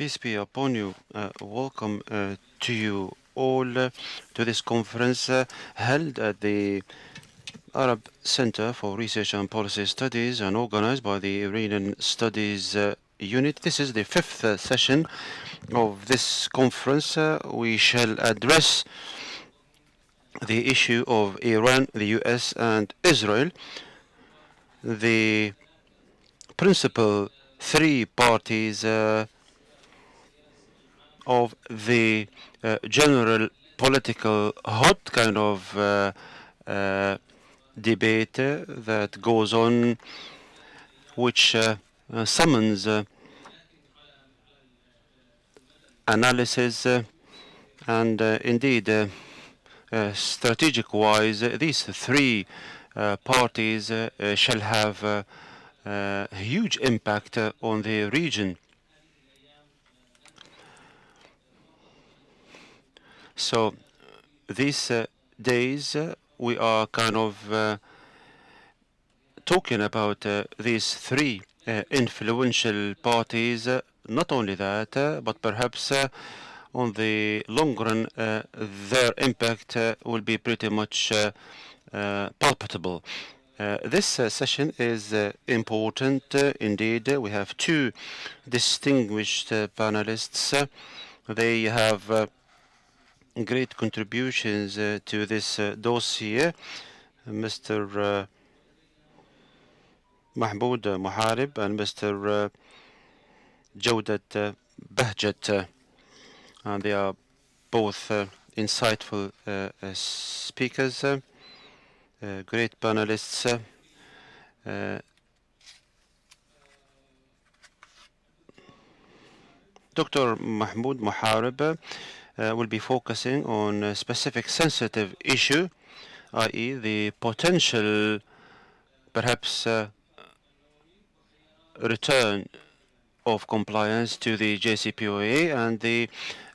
Peace be upon you. Uh, welcome uh, to you all uh, to this conference uh, held at the Arab Center for Research and Policy Studies and organized by the Iranian Studies uh, Unit. This is the fifth uh, session of this conference. we shall address the issue of Iran, the US, and Israel. The principal three parties of the uh, general political hot kind of uh, uh, debate that goes on, which uh, uh, summons uh, analysis and indeed strategic wise these three parties shall have a huge impact on the region So these uh, days uh, we are kind of uh, talking about uh, these three uh, influential parties. Uh, not only that, but perhaps on the long run, their impact will be pretty much palpable. this session is important indeed. We have two distinguished panelists. They have great contributions uh, to this uh, dossier. Mr. Uh, Mahmood Muhareb and Mr. Uh, Jawdat uh, Bahjat. and they are both insightful speakers, great panelists. Dr. Mahmood Muhareb uh, will be focusing on a specific sensitive issue, i.e. the potential, perhaps, uh, return of compliance to the JCPOA and the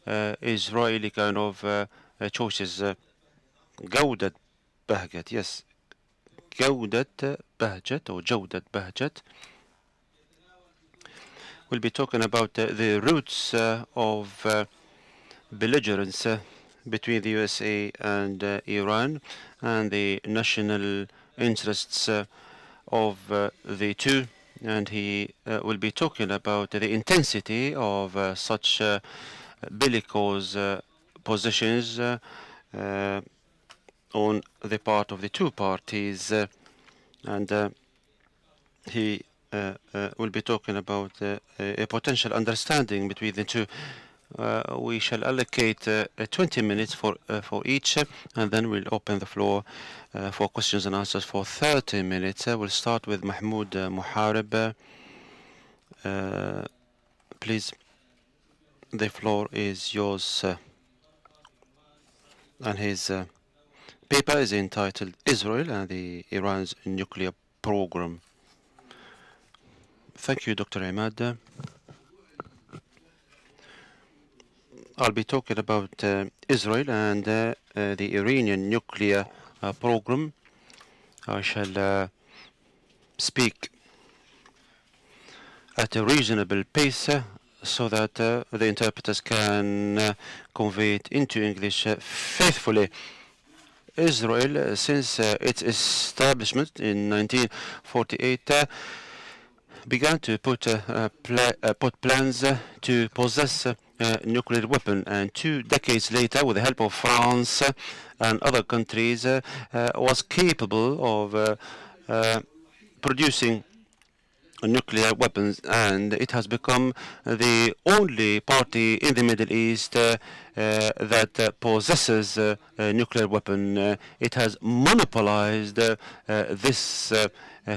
uh, Israeli kind of uh, uh, choices. Uh, Gawdat Bahjat, yes. Gawdat Bahjat or Bahjat. We'll be talking about the roots of belligerence between the USA and uh, Iran and the national interests uh, of uh, the two. And he uh, will be talking about the intensity of uh, such uh, bellicose positions on the part of the two parties and he will be talking about a potential understanding between the two uh, we shall allocate uh, 20 minutes for uh, for each, and then we'll open the floor for questions and answers for 30 minutes. we'll start with Mahmood Muhareb. please, the floor is yours. and his paper is entitled Israel and the Iran's nuclear program. Thank you, Dr. Emad. I'll be talking about uh, Israel and uh, uh, the Iranian nuclear program. I shall speak at a reasonable pace so that uh, the interpreters can uh, convey it into English uh, faithfully. Israel, since its establishment in 1948, began to put, pla put plans to possess uh, nuclear weapon. And two decades later, with the help of France and other countries, uh, uh, was capable of producing nuclear weapons and it has become the only party in the Middle East uh, uh, that uh, possesses a nuclear weapon. it has monopolized this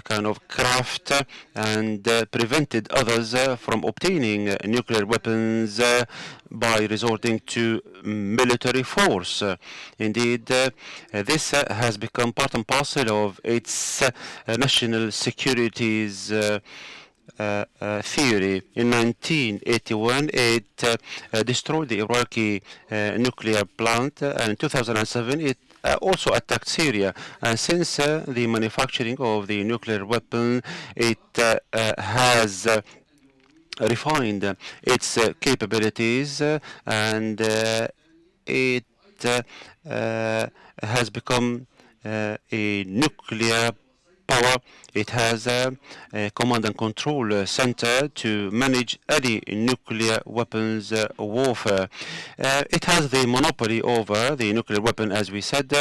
kind of craft and uh, prevented others uh, from obtaining uh, nuclear weapons by resorting to military force. indeed, this has become part and parcel of its national securities uh, uh, theory. In 1981, it uh, destroyed the Iraqi nuclear plant, and in 2007, it uh, Uh, also attacked Syria. And since uh, the manufacturing of the nuclear weapon, it uh, uh has uh, refined its capabilities and it has become a nuclear power. It has a, a command and control uh, center to manage any nuclear weapons uh, warfare. Uh, it has the monopoly over the nuclear weapon, as we said,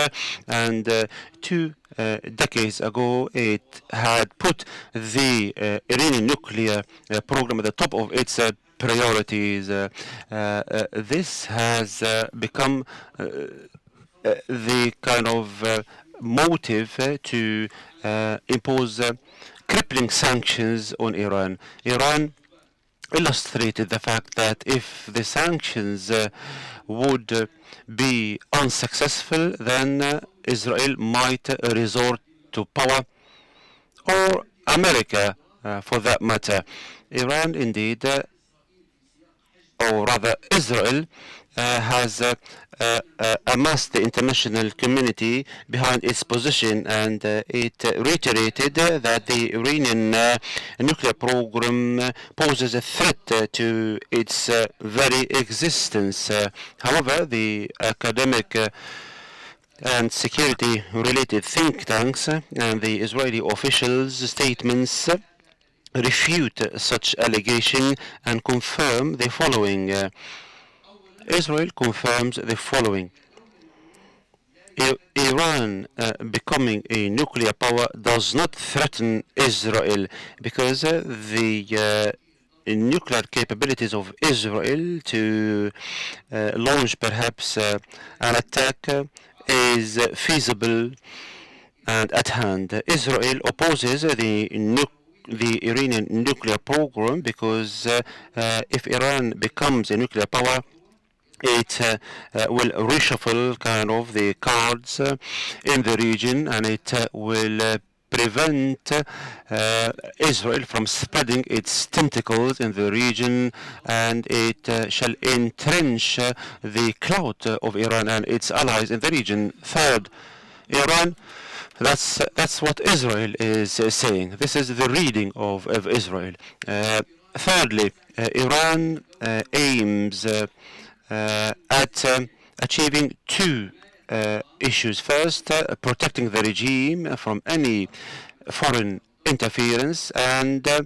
and two uh, decades ago, it had put the uh, Iranian nuclear uh, program at the top of its priorities. this has become the kind of motive to uh, impose uh, crippling sanctions on Iran. Iran illustrated the fact that if the sanctions uh, would be unsuccessful, then Israel might resort to power, or America uh, for that matter. Iran indeed, uh, or rather Israel, uh, Uh, has uh, uh, uh, amassed the international community behind its position and uh, it reiterated that the Iranian nuclear program poses a threat to its very existence. however, the academic and security-related think tanks and the Israeli officials' statements refute such allegation and confirm the following. Israel confirms the following. Iran uh, becoming a nuclear power does not threaten Israel because uh, the uh, nuclear capabilities of Israel to uh, launch perhaps uh, an attack uh, is feasible and at hand. Israel opposes the the Iranian nuclear program because if Iran becomes a nuclear power, it uh, uh, will reshuffle kind of the cards uh, in the region and it uh, will uh, prevent uh, Israel from spreading its tentacles in the region and it shall entrench the clout of Iran and its allies in the region. Third, Iran that's that's what Israel is saying. This is the reading of, of Israel. thirdly, Iran aims at um, achieving two uh, issues. First, uh, protecting the regime from any foreign interference and uh,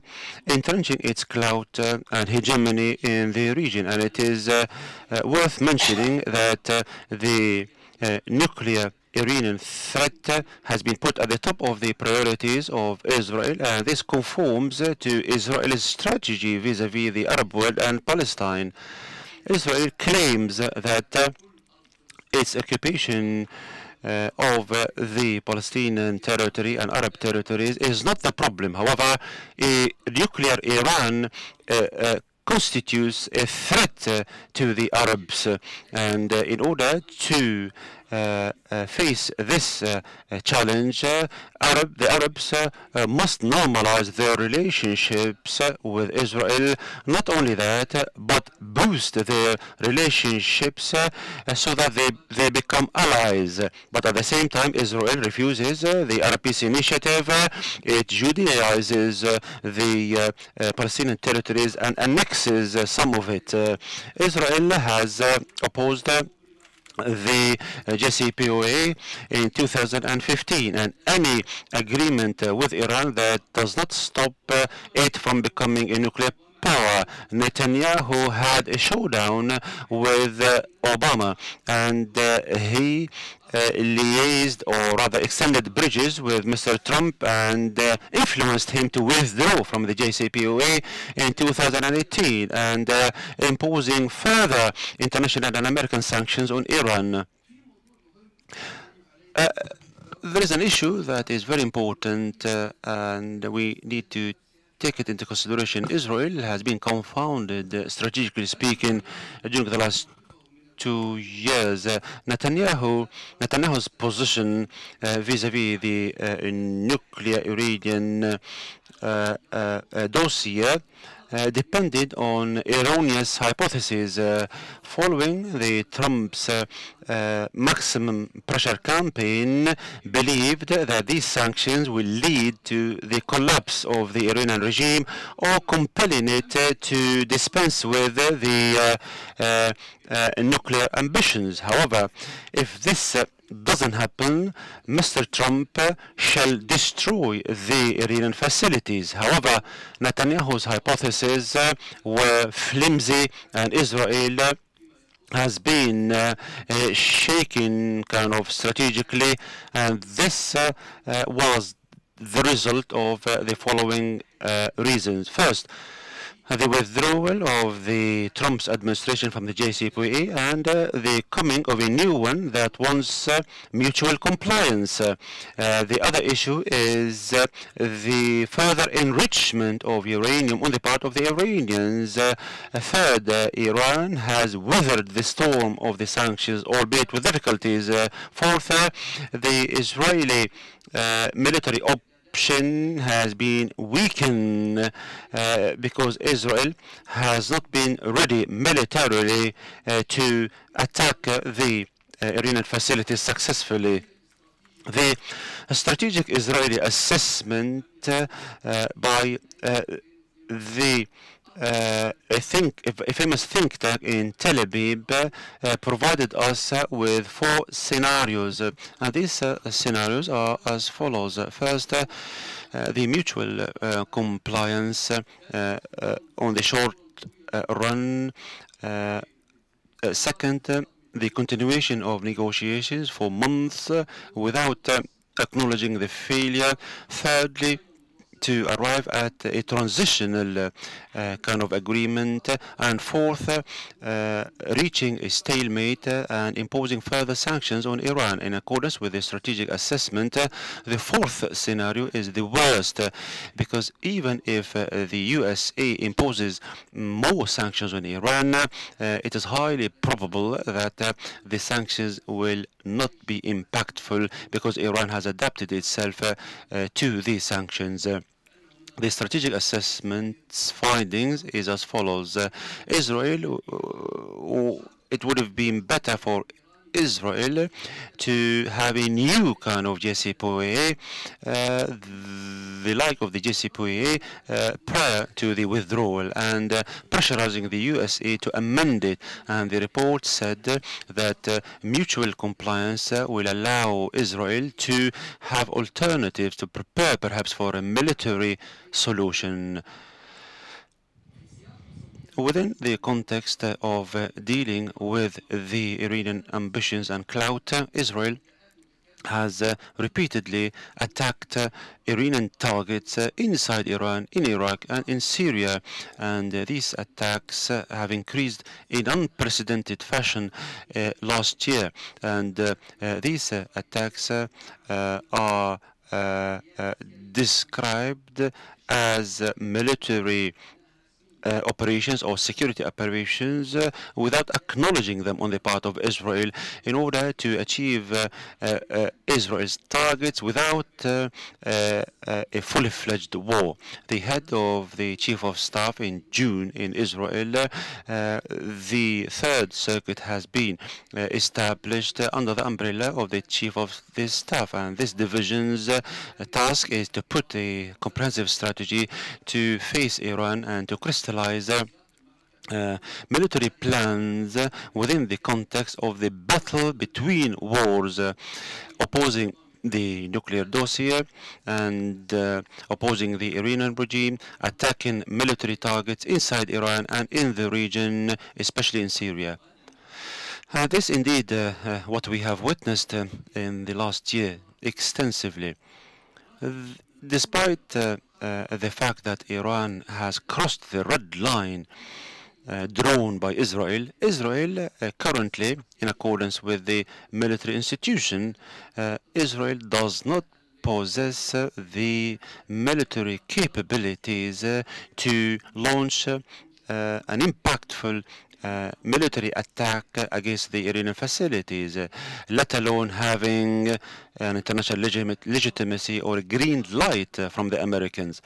entrenching its clout uh, and hegemony in the region. And it is uh, worth mentioning that the nuclear Iranian threat has been put at the top of the priorities of Israel, and this conforms to Israel's strategy vis-à-vis -vis the Arab world and Palestine. Israel claims that uh, its occupation uh, of uh, the Palestinian territory and Arab territories is not the problem. However, a nuclear Iran uh, uh, constitutes a threat uh, to the Arabs. and in order to uh, uh, Uh, uh, face this uh, uh challenge, Arab, the Arabs must normalize their relationships with Israel. Not only that, but boost their relationships so that they, they become allies. But at the same time, Israel refuses the Arab Peace Initiative. it Judaizes the Palestinian territories and annexes some of it. Israel has opposed the uh, JCPOA in 2015 and any agreement uh, with Iran that does not stop uh, it from becoming a nuclear power. Netanyahu had a showdown with uh, Obama and uh, he liaised or rather extended bridges with Mr. Trump and uh, influenced him to withdraw from the JCPOA in 2018 and uh, imposing further international and American sanctions on Iran. Uh, there is an issue that is very important uh, and we need to take it into consideration. Israel has been confounded, uh, strategically speaking, during the last two years. Uh, Netanyahu, Netanyahu's position uh, vis-à-vis -vis the uh, nuclear Iranian dossier uh, depended on erroneous hypotheses uh, following the Trump's uh, uh, maximum pressure campaign believed that these sanctions will lead to the collapse of the Iranian regime or compelling it uh, to dispense with the nuclear ambitions. However, if this doesn't happen, Mr. Trump shall destroy the Iranian facilities. However, Netanyahu's hypotheses were flimsy and Israel has been uh, uh, shaken kind of strategically and this uh, uh was the result of uh, the following uh, reasons. First, Uh, the withdrawal of the Trump's administration from the JCPOA and uh, the coming of a new one that wants uh, mutual compliance. Uh, uh the other issue is uh, the further enrichment of uranium on the part of the Iranians. third, Iran has weathered the storm of the sanctions, albeit with difficulties. fourth, the Israeli military op has been weakened uh, because Israel has not been ready militarily uh, to attack uh, the Iranian facilities successfully. The strategic Israeli assessment uh, uh, by uh, the uh, a think a famous think tank in Tel Aviv uh, provided us uh, with four scenarios, and these uh, scenarios are as follows: first, uh, the mutual uh, compliance on the short run. second, the continuation of negotiations for months without acknowledging the failure. Thirdly, to arrive at a transitional uh, kind of agreement. And fourth, uh, reaching a stalemate and imposing further sanctions on Iran in accordance with the strategic assessment. the fourth scenario is the worst because even if uh, the USA imposes more sanctions on Iran, it is highly probable that the sanctions will not be impactful because Iran has adapted itself uh, uh, to these sanctions. Uh, the strategic assessment's findings is as follows. Uh, Israel, uh, it would have been better for Israel to have a new kind of JCPOA, uh, the like of the JCPOA uh, prior to the withdrawal and uh, pressurizing the USA to amend it. And the report said that uh, mutual compliance uh, will allow Israel to have alternatives to prepare perhaps for a military solution within the context of uh, dealing with the Iranian ambitions and clout, Israel has uh, repeatedly attacked uh, Iranian targets uh, inside Iran, in Iraq, and in Syria. And uh, these attacks uh, have increased in unprecedented fashion uh, last year. And these attacks are described as military uh, operations or security operations uh, without acknowledging them on the part of Israel in order to achieve uh, uh, uh Israel's targets without uh, a fully fledged war. The head of the chief of staff in June in Israel, the third circuit has been established under the umbrella of the chief of the staff and this division's task is to put a comprehensive strategy to face Iran and to crystallize uh, military plans within the context of the battle between wars uh, opposing the nuclear dossier and uh, opposing the Iranian regime, attacking military targets inside Iran and in the region, especially in Syria. Uh, this indeed uh, uh what we have witnessed in the last year extensively. Despite uh, the fact that Iran has crossed the red line uh, drawn by Israel, Israel uh, currently, in accordance with the military institution, uh, Israel does not possess uh, the military capabilities uh, to launch an impactful uh, military attack against the Iranian facilities, let alone having an international legitimacy or a green light from the Americans.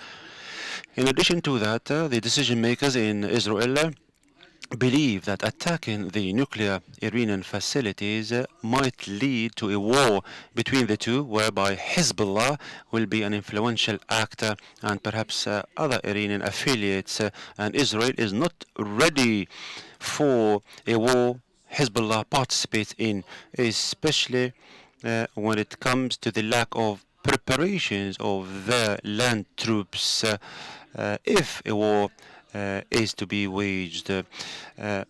In addition to that, uh, the decision makers in Israel believe that attacking the nuclear Iranian facilities might lead to a war between the two, whereby Hezbollah will be an influential actor and perhaps uh, other Iranian affiliates, uh, and Israel is not ready for a war Hezbollah participates in, especially uh, when it comes to the lack of preparations of their land troops uh, uh, if a war uh, is to be waged. Uh,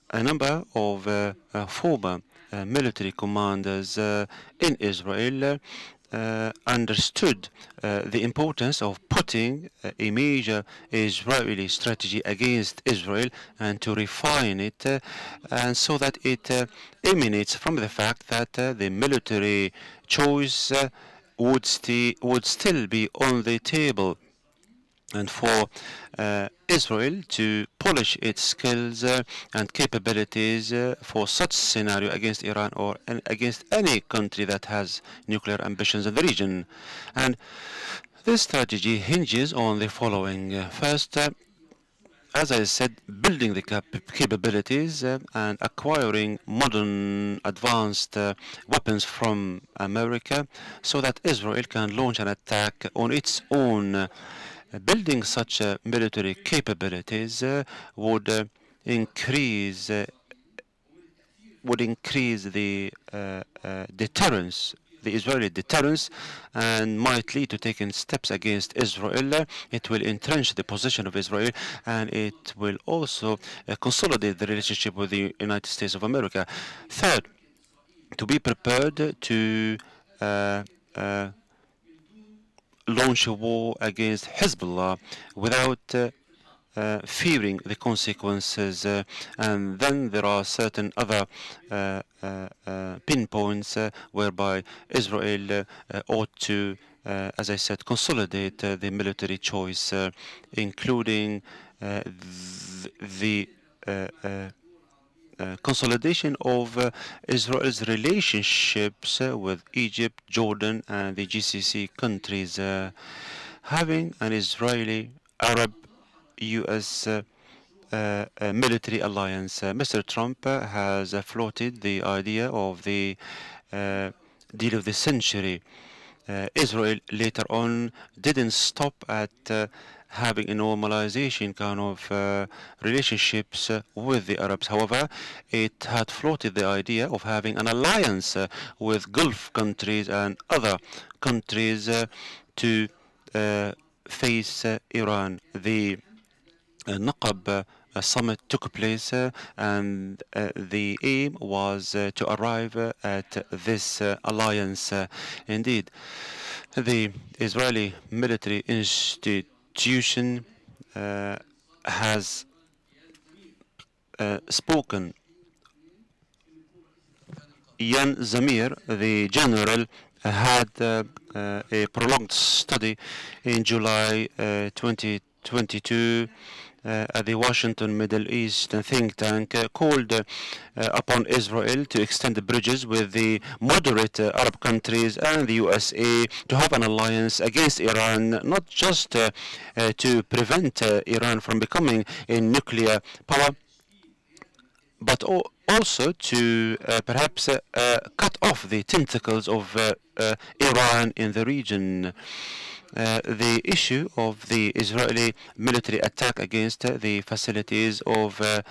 a number of uh, former military commanders in Israel Uh, understood uh, the importance of putting uh, a major Israeli strategy against Israel and to refine it, uh, and so that it uh, emanates from the fact that the military choice would, would still be on the table and for uh, Israel to polish its skills uh, and capabilities uh, for such scenario against Iran or against any country that has nuclear ambitions in the region. And this strategy hinges on the following. First, uh, as I said, building the cap capabilities uh, and acquiring modern advanced uh, weapons from America so that Israel can launch an attack on its own uh, building such uh, military capabilities uh, would uh, increase would increase the deterrence the Israeli deterrence and might lead to taking steps against Israel. It will entrench the position of Israel and it will also uh, consolidate the relationship with the United States of America. Third, to be prepared to uh, uh, launch a war against Hezbollah without uh, uh, fearing the consequences. Uh, and then there are certain other uh, uh, uh pinpoints whereby Israel ought to, as I said, consolidate the military choice, including the uh, consolidation of uh, Israel's relationships uh, with Egypt, Jordan, and the GCC countries, uh, having an Israeli Arab U.S. Uh, military alliance. Mr. Trump has floated the idea of the deal of the century. Israel later on didn't stop at having a normalization kind of uh, relationships uh, with the Arabs. However, it had floated the idea of having an alliance uh, with Gulf countries and other countries uh, to uh, face uh, Iran. The Naqab summit took place and the aim was to arrive at this alliance. Indeed, the Israeli military institute institution uh, has uh, spoken. Ilan Zamir, the general, had uh, uh, a prolonged study in July uh, 2022 uh, at the Washington Middle East think tank uh, called uh, upon Israel to extend the bridges with the moderate Arab countries and the USA to have an alliance against Iran, not just to prevent Iran from becoming a nuclear power, but also to uh, perhaps uh, uh, cut off the tentacles of Iran in the region. Uh, the issue of the Israeli military attack against uh, the facilities of uh,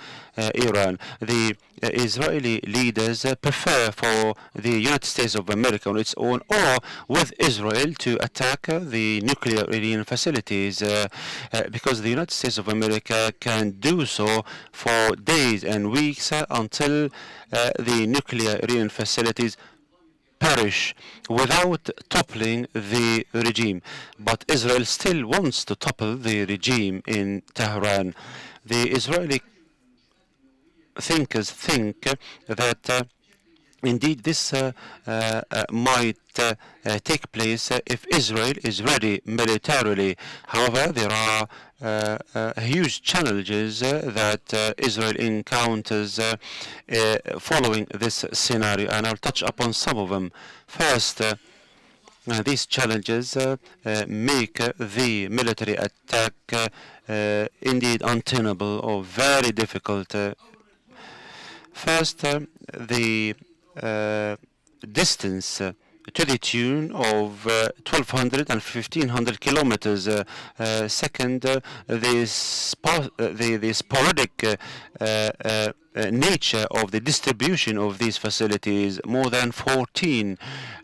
Iran. The Israeli leaders prefer for the United States of America on its own or with Israel to attack the nuclear Iranian facilities because the United States of America can do so for days and weeks until the nuclear Iranian facilities perish without toppling the regime. But Israel still wants to topple the regime in Tehran. The Israeli thinkers think that uh, indeed this uh, uh, uh might uh, uh, take place if Israel is ready militarily. However, there are huge challenges that Israel encounters following this scenario, and I'll touch upon some of them. First, Uh, these challenges uh, uh, make the military attack indeed untenable or very difficult. First, the distance to the tune of uh, 1200 and 1500 kilometers. Uh, uh, second, uh, the, uh, the, the, sporadic uh, nature of the distribution of these facilities, more than 14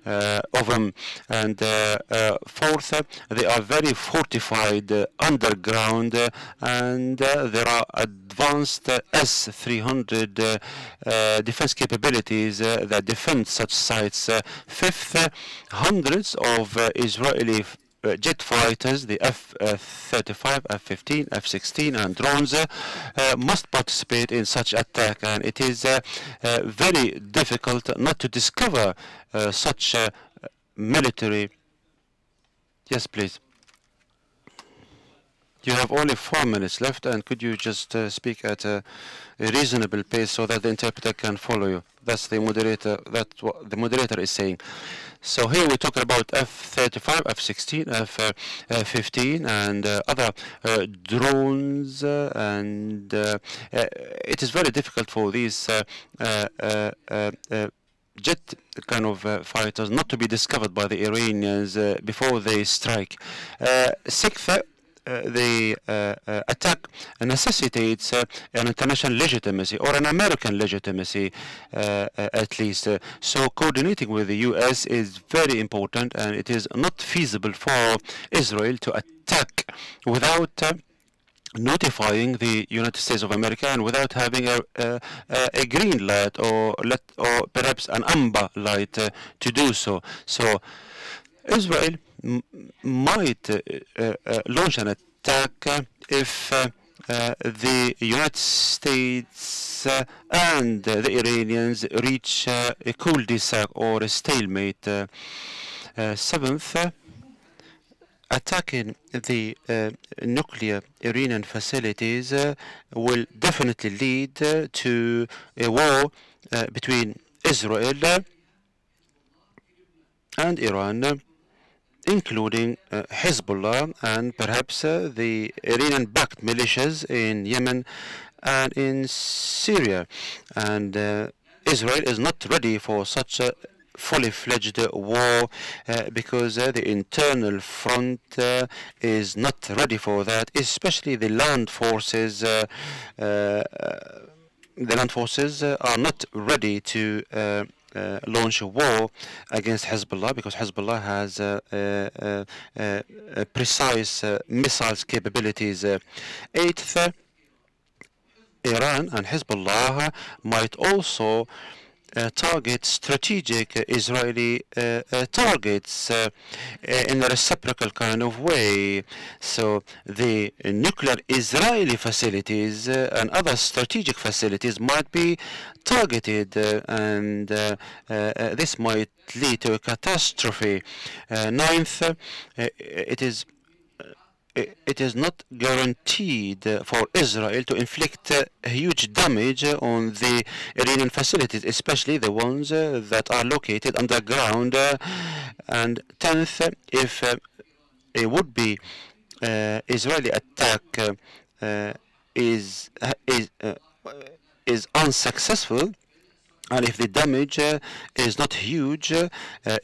uh, of them. And uh, uh, fourth, they are very fortified underground and there are advanced S-300 defense capabilities that defend such sites. fifth, hundreds of Israeli uh, jet fighters, the F-35, F-15, F-16 and drones uh, must participate in such attack and it is uh, very difficult not to discover such military yes please you have only four minutes left, and could you just uh, speak at a, a, reasonable pace so that the interpreter can follow you? That's the moderator. That's what the moderator is saying. So here we're talking about F-35, F-16, F-15, and uh, other uh, drones, uh, and uh, uh, it is very difficult for these jet kind of uh, fighters not to be discovered by the Iranians uh, before they strike. Uh, sixth, uh, the uh, uh, attack necessitates an international legitimacy or an American legitimacy at least. so coordinating with the U.S. is very important and it is not feasible for Israel to attack without notifying the United States of America and without having a, a, a green light or let or perhaps an amber light uh, to do so. So Israel might launch an attack if eh, eh, the United States eh, and the Iranians reach a cul-de-sac or a stalemate. seventh, attacking the uh, nuclear Iranian facilities uh, will definitely lead uh, to a war between Israel and Iran including uh, Hezbollah and perhaps uh, the Iranian-backed militias in Yemen and in Syria. And uh, Israel is not ready for such a fully fledged war uh, because uh, the internal front uh, is not ready for that, especially the land forces. the land forces are not ready to uh, launch a war against Hezbollah because Hezbollah has uh, uh, precise missiles capabilities. eighth, Iran and Hezbollah might also uh, target strategic uh, Israeli uh, uh targets uh, uh, in a reciprocal kind of way. So the nuclear Israeli facilities and other strategic facilities might be targeted and this might lead to a catastrophe. ninth, it is it is not guaranteed for Israel to inflict huge damage on the Iranian facilities, especially the ones that are located underground. And tenth, if a would-be uh, Israeli attack uh, is is uh, is unsuccessful, and if the damage uh, is not huge, uh,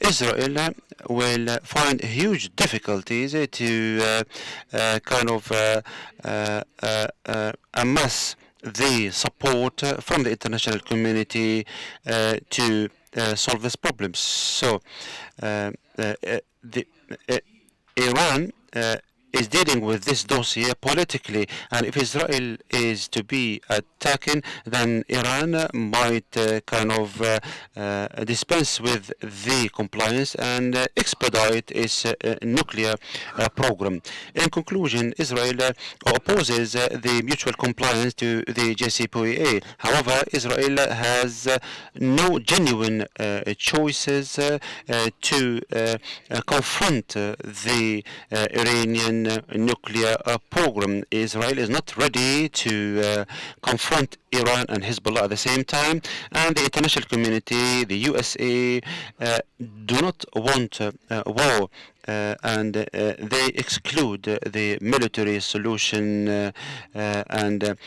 Israel will find huge difficulties to uh, uh kind of uh, uh, amass the support from the international community to solve this problem. So the Iran is dealing with this dossier politically. And if Israel is to be attacking, then Iran might uh, kind of uh, uh, dispense with the compliance and uh, expedite its uh, nuclear uh, program. In conclusion, Israel opposes the mutual compliance to the JCPOA. However, Israel has no genuine choices to confront the Iranian Iranian uh, nuclear uh, program. Israel is not ready to uh, confront Iran and Hezbollah at the same time, and the international community, the USA, uh, do not want uh, war. Uh, and uh, they exclude the military solution and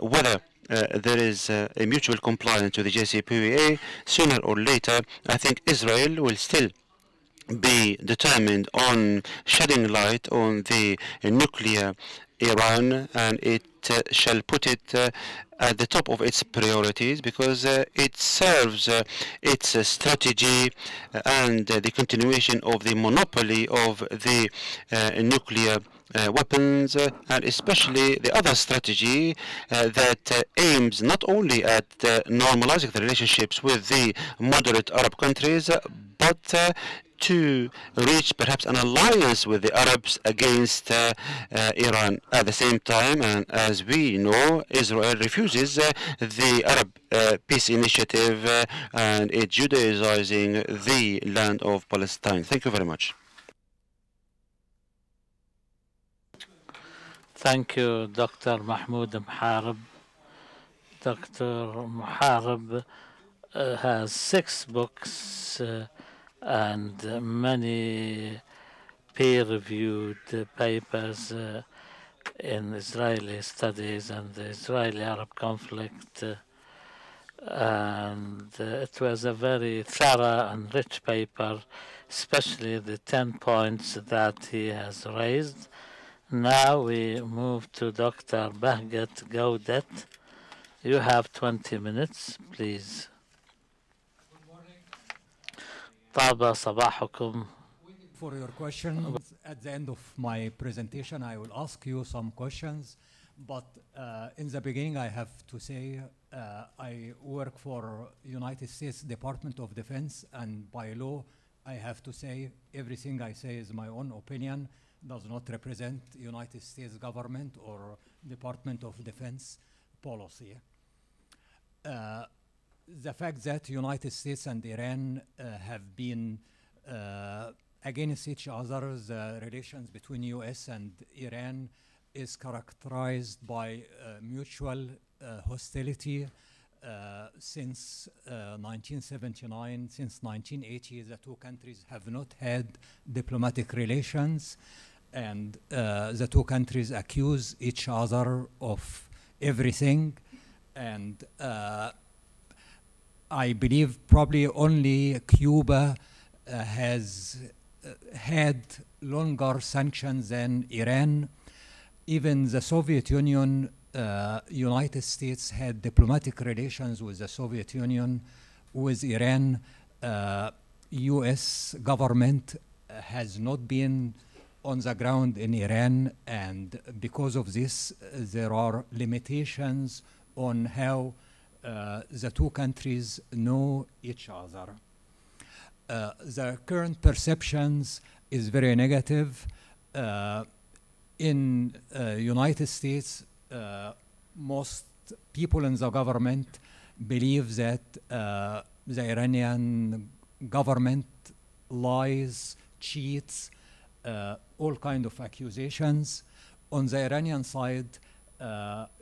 whether uh, there is uh, a mutual compliance to the JCPOA, sooner or later, I think Israel will still be determined on shedding light on the nuclear Iran and it uh, shall put it uh, at the top of its priorities because uh, it serves uh, its strategy and the continuation of the monopoly of the nuclear uh, weapons uh, and especially the other strategy uh, that aims not only at normalizing the relationships with the moderate Arab countries but to reach perhaps an alliance with the Arabs against uh, uh, Iran. At the same time, and as we know, Israel refuses uh, the Arab peace initiative and it's Judaizing the land of Palestine. Thank you very much. Thank you, Dr. Mahmood Muhareb. Dr. Muhareb uh, has six books uh, and uh, many peer-reviewed papers uh, in Israeli studies and the Israeli-Arab conflict. Uh, and uh, it was a very thorough and rich paper, especially the 10 points that he has raised now we move to Dr. Bahgat Gawdat. You have 20 minutes, please. طاب صباحكم For your questions, at the end of my presentation, I will ask you some questions. But uh, in the beginning, I have to say uh, I work for United States Department of Defense, and by law, I have to say everything I say is my own opinion does not represent United States government or Department of Defense policy. Uh, the fact that United States and Iran uh, have been uh, against each other, the relations between US and Iran is characterized by uh, mutual uh, hostility uh, since 1979, since 1980, the two countries have not had diplomatic relations and uh, the two countries accuse each other of everything and uh, I believe probably only Cuba uh, has uh, had longer sanctions than Iran. Even the Soviet Union, uh, United States had diplomatic relations with the Soviet Union. With Iran, U.S. Uh, government has not been on the ground in Iran, and because of this, uh, there are limitations on how uh, the two countries know each other. Uh, the current perceptions is very negative. Uh, in uh, United States, uh, most people in the government believe that the Iranian government lies, cheats, uh, all kind of accusations. On the Iranian side, uh,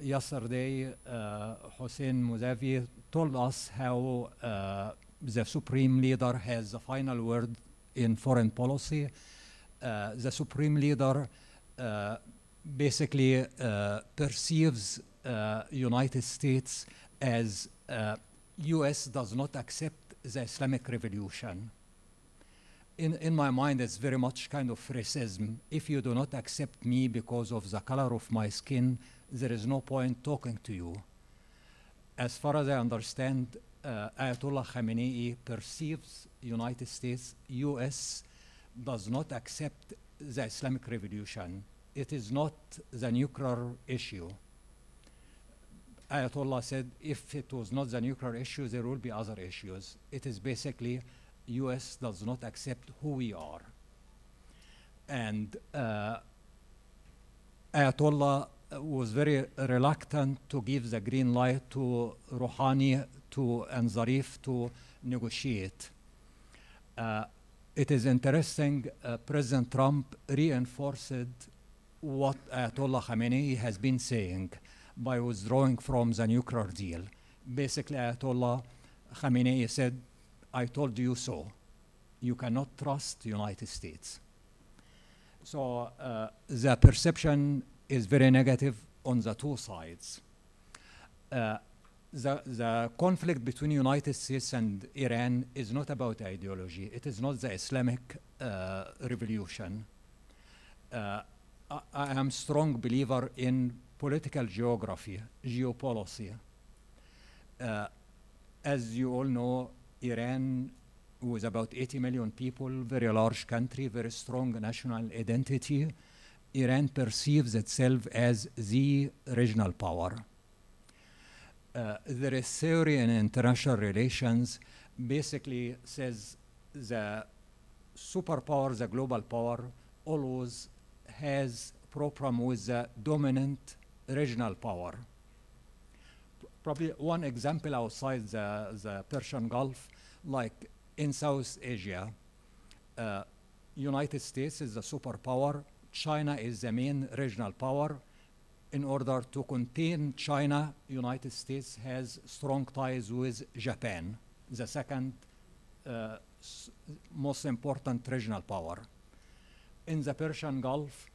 yesterday, uh, Hossein Mousavi told us how uh, the supreme leader has the final word in foreign policy. Uh, the supreme leader uh, basically perceives United States as U.S. does not accept the Islamic Revolution in, in my mind, it's very much kind of racism. If you do not accept me because of the color of my skin, there is no point talking to you. As far as I understand, uh, Ayatollah Khamenei perceives United States, U.S. does not accept the Islamic Revolution. It is not the nuclear issue. Ayatollah said if it was not the nuclear issue, there will be other issues. It is basically US does not accept who we are. And uh, Ayatollah was very reluctant to give the green light to Rouhani to, and Zarif to negotiate. Uh, it is interesting, uh, President Trump reinforced what Ayatollah Khamenei has been saying by withdrawing from the nuclear deal. Basically, Ayatollah Khamenei said, I told you so. You cannot trust the United States. So uh, the perception is very negative on the two sides. Uh, the, the conflict between United States and Iran is not about ideology. It is not the Islamic uh, revolution. Uh, I, I am strong believer in political geography, geopolicy. Uh, as you all know, Iran was about 80 million people, very large country, very strong national identity. Iran perceives itself as the regional power. Uh, is theory in international relations basically says the superpower, the global power, always has problem with the dominant regional power. Probably one example outside the, the Persian Gulf, like in South Asia, uh, United States is the superpower, China is the main regional power. In order to contain China, United States has strong ties with Japan, the second uh, most important regional power. In the Persian Gulf,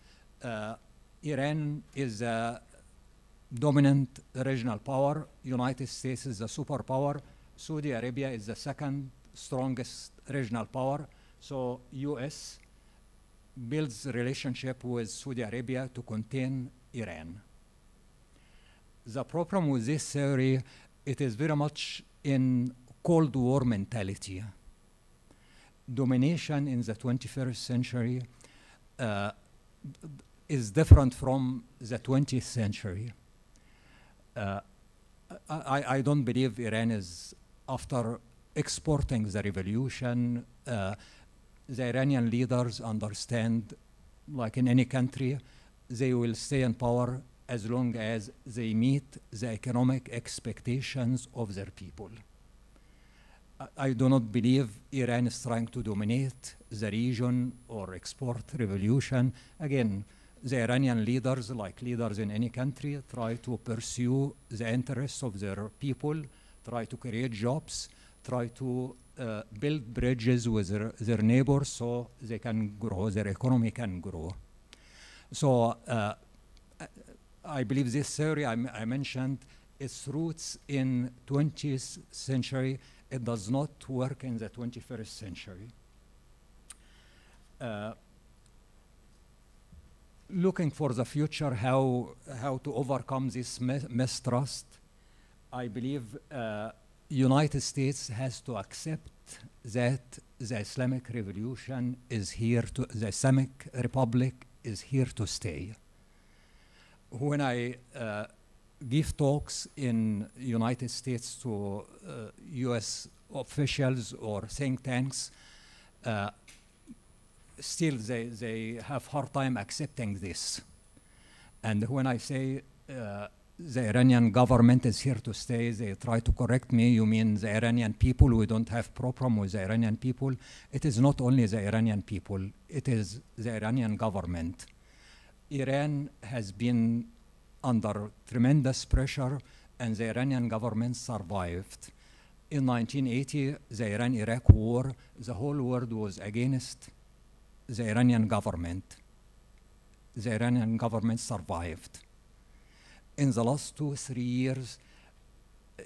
uh, Iran is a dominant regional power. United States is a superpower. Saudi Arabia is the second strongest regional power. So U.S. builds relationship with Saudi Arabia to contain Iran. The problem with this theory, it is very much in Cold War mentality. Domination in the 21st century uh, is different from the 20th century. Uh, I, I don't believe Iran is after exporting the revolution. Uh, the Iranian leaders understand, like in any country, they will stay in power as long as they meet the economic expectations of their people. I- do not believe Iran is trying to dominate the region or export revolution. Again, the Iranian leaders, like leaders in any country, try to pursue the interests of their people, try to create jobs, try to uh, build bridges with their, their neighbors so they can grow, their economy can grow. So uh, I- believe this theory I, mentioned its roots in 20th century. It does not work in the 21st century. Uh, looking for the future, how, how to overcome this mi- mistrust, I believe uh, United States has to accept that the Islamic Revolution is here to, the Islamic Republic is here to stay. When I uh, give talks in United States to uh, U.S. officials or think tanks, uh, still they, they have hard time accepting this. And when I say uh, the Iranian government is here to stay, they try to correct me. You mean the Iranian people? We don't have problem with the Iranian people. It is not only the Iranian people, it is the Iranian government. Iran has been under tremendous pressure and the Iranian government survived. In 1980, the Iran-Iraq war, the whole world was against the Iranian government. The Iranian government survived. In the last two, three years,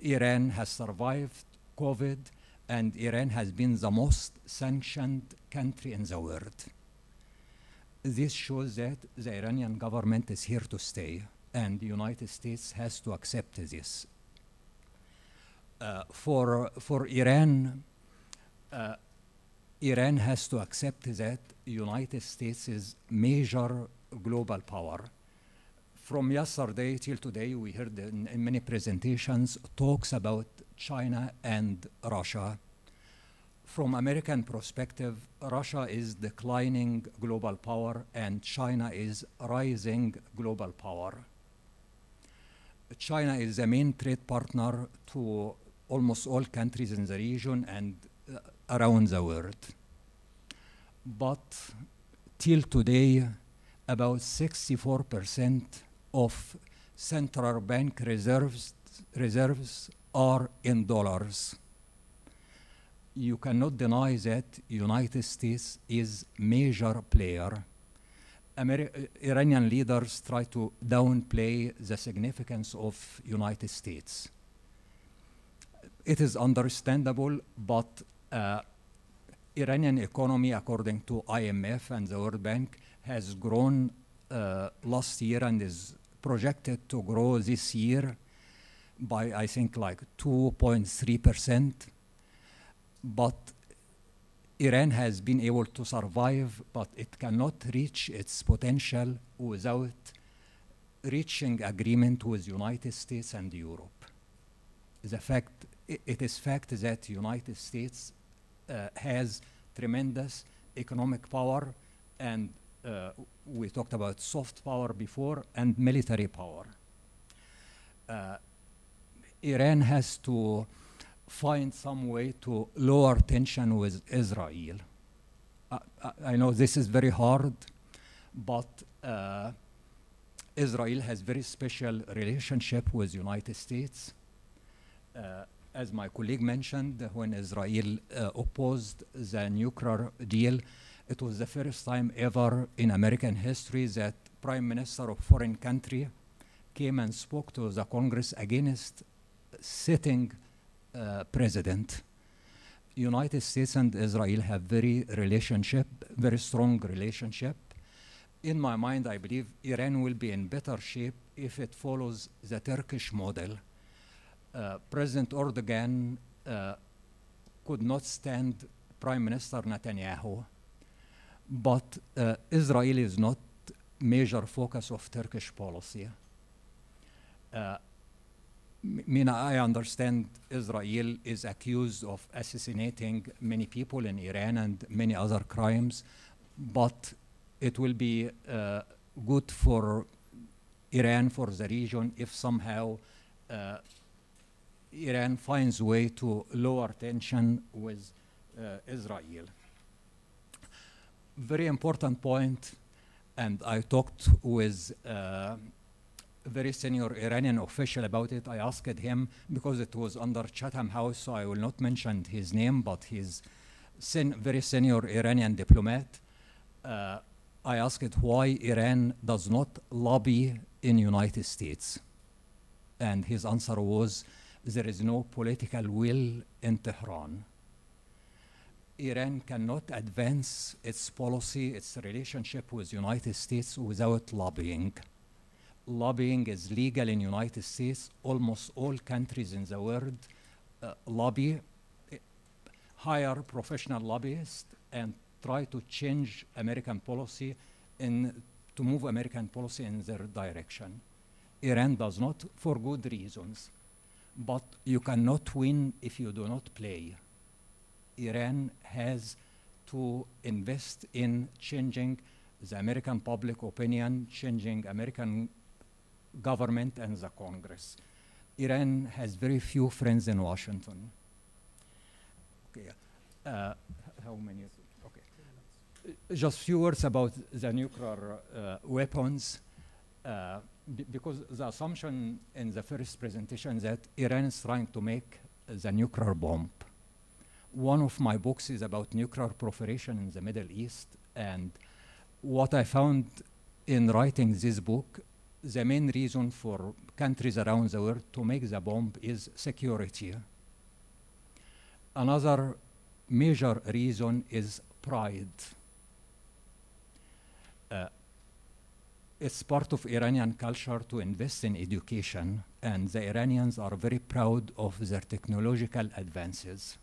Iran has survived COVID and Iran has been the most sanctioned country in the world. This shows that the Iranian government is here to stay, and the United States has to accept this. Uh, for, for Iran, uh, Iran has to accept that United States is major global power. From yesterday till today, we heard in, in many presentations talks about China and Russia from American perspective, Russia is declining global power and China is rising global power. China is the main trade partner to almost all countries in the region and uh, around the world. But till today, about 64% of central bank reserves, reserves are in dollars. You cannot deny that United States is major player. Ameri- Iranian leaders try to downplay the significance of United States. It is understandable, but uh, Iranian economy, according to IMF and the World Bank, has grown uh, last year and is projected to grow this year by, I think, like 2.3 percent. But Iran has been able to survive, but it cannot reach its potential without reaching agreement with United States and Europe. The fact, it is fact that United States uh, has tremendous economic power and uh, we talked about soft power before and military power. Uh, Iran has to find some way to lower tension with Israel. I, I, I know this is very hard, but uh, Israel has very special relationship with United States. Uh, as my colleague mentioned, when Israel uh, opposed the nuclear deal, it was the first time ever in American history that prime minister of foreign country came and spoke to the Congress against sitting uh, president. United States and Israel have very relationship, very strong relationship. In my mind, I believe Iran will be in better shape if it follows the Turkish model. Uh, President Erdogan uh, could not stand Prime Minister Netanyahu, but uh, Israel is not major focus of Turkish policy. Uh, Mina, I understand Israel is accused of assassinating many people in Iran and many other crimes, but it will be uh, good for Iran, for the region, if somehow uh, Iran finds way to lower tension with uh, Israel. Very important point, and I talked with uh, a very senior Iranian official about it. I asked him because it was under Chatham House, so I will not mention his name, but he's sen- very senior Iranian diplomat. Uh, I asked why Iran does not lobby in United States, and his answer was there is no political will in Tehran. Iran cannot advance its policy, its relationship with the United States without lobbying. Lobbying is legal in United States. Almost all countries in the world uh, lobby, hire professional lobbyists, and try to change American policy in to move American policy in their direction. Iran does not, for good reasons. But you cannot win if you do not play. Iran has to invest in changing the American public opinion, changing American government and the Congress. Iran has very few friends in Washington. Okay. Uh, how many? Okay. Just few words about the nuclear uh, weapons. Uh, be- because the assumption in the first presentation that Iran is trying to make the nuclear bomb. One of my books is about nuclear proliferation in the Middle East, and what I found in writing this book, the main reason for countries around the world to make the bomb is security. Another major reason is pride. Uh, it's part of Iranian culture to invest in education, and the Iranians are very proud of their technological advances.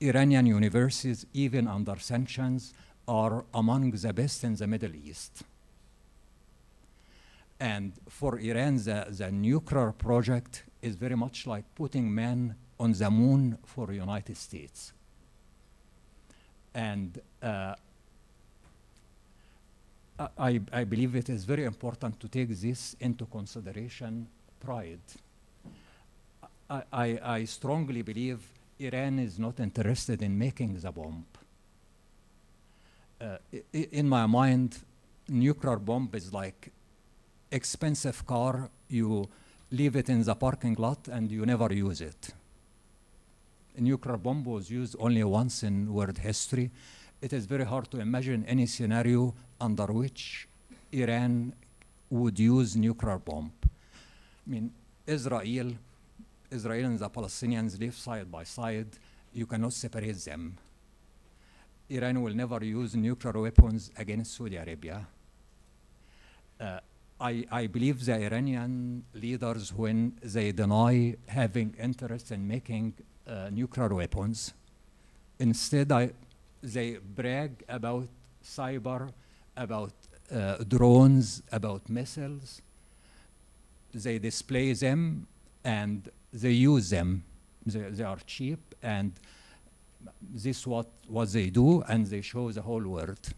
Iranian universities, even under sanctions, are among the best in the Middle East. And for Iran, the, the nuclear project is very much like putting men on the moon for the United States. And uh, I, I believe it is very important to take this into consideration, pride. I, I, I strongly believe Iran is not interested in making the bomb. Uh, in my mind, nuclear bomb is like expensive car. You leave it in the parking lot and you never use it. A nuclear bomb was used only once in world history. It is very hard to imagine any scenario under which Iran would use nuclear bomb. I mean, Israel, Israel and the Palestinians live side by side. You cannot separate them. Iran will never use nuclear weapons against Saudi Arabia. Uh, I, I believe the Iranian leaders, when they deny having interest in making uh, nuclear weapons, instead I, they brag about cyber, about uh, drones, about missiles. They display them and they use them. They, they are cheap and this what what they do and they show the whole world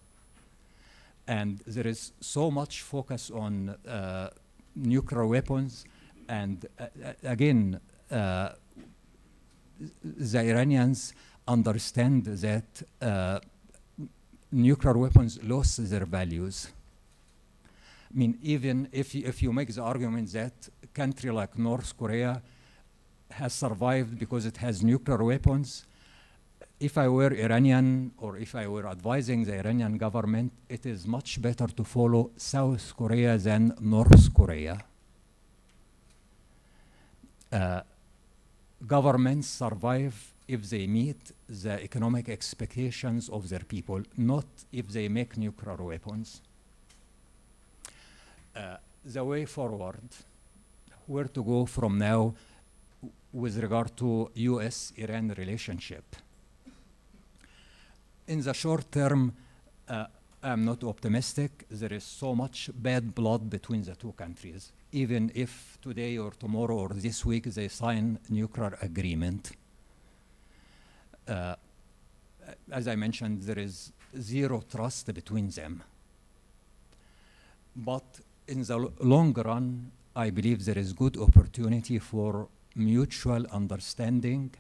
and there is so much focus on uh, nuclear weapons and uh, again uh, the Iranians understand that uh, nuclear weapons lost their values I mean even if if you make the argument that a country like North Korea has survived because it has nuclear weapons if I were Iranian or if I were advising the Iranian government, it is much better to follow South Korea than North Korea. Uh, governments survive if they meet the economic expectations of their people, not if they make nuclear weapons. Uh, the way forward, where to go from now with regard to US-Iran relationship in the short term, uh, I'm not optimistic. There is so much bad blood between the two countries. Even if today or tomorrow or this week they sign nuclear agreement, uh, as I mentioned, there is zero trust between them. But in the lo long run, I believe there is good opportunity for mutual understanding.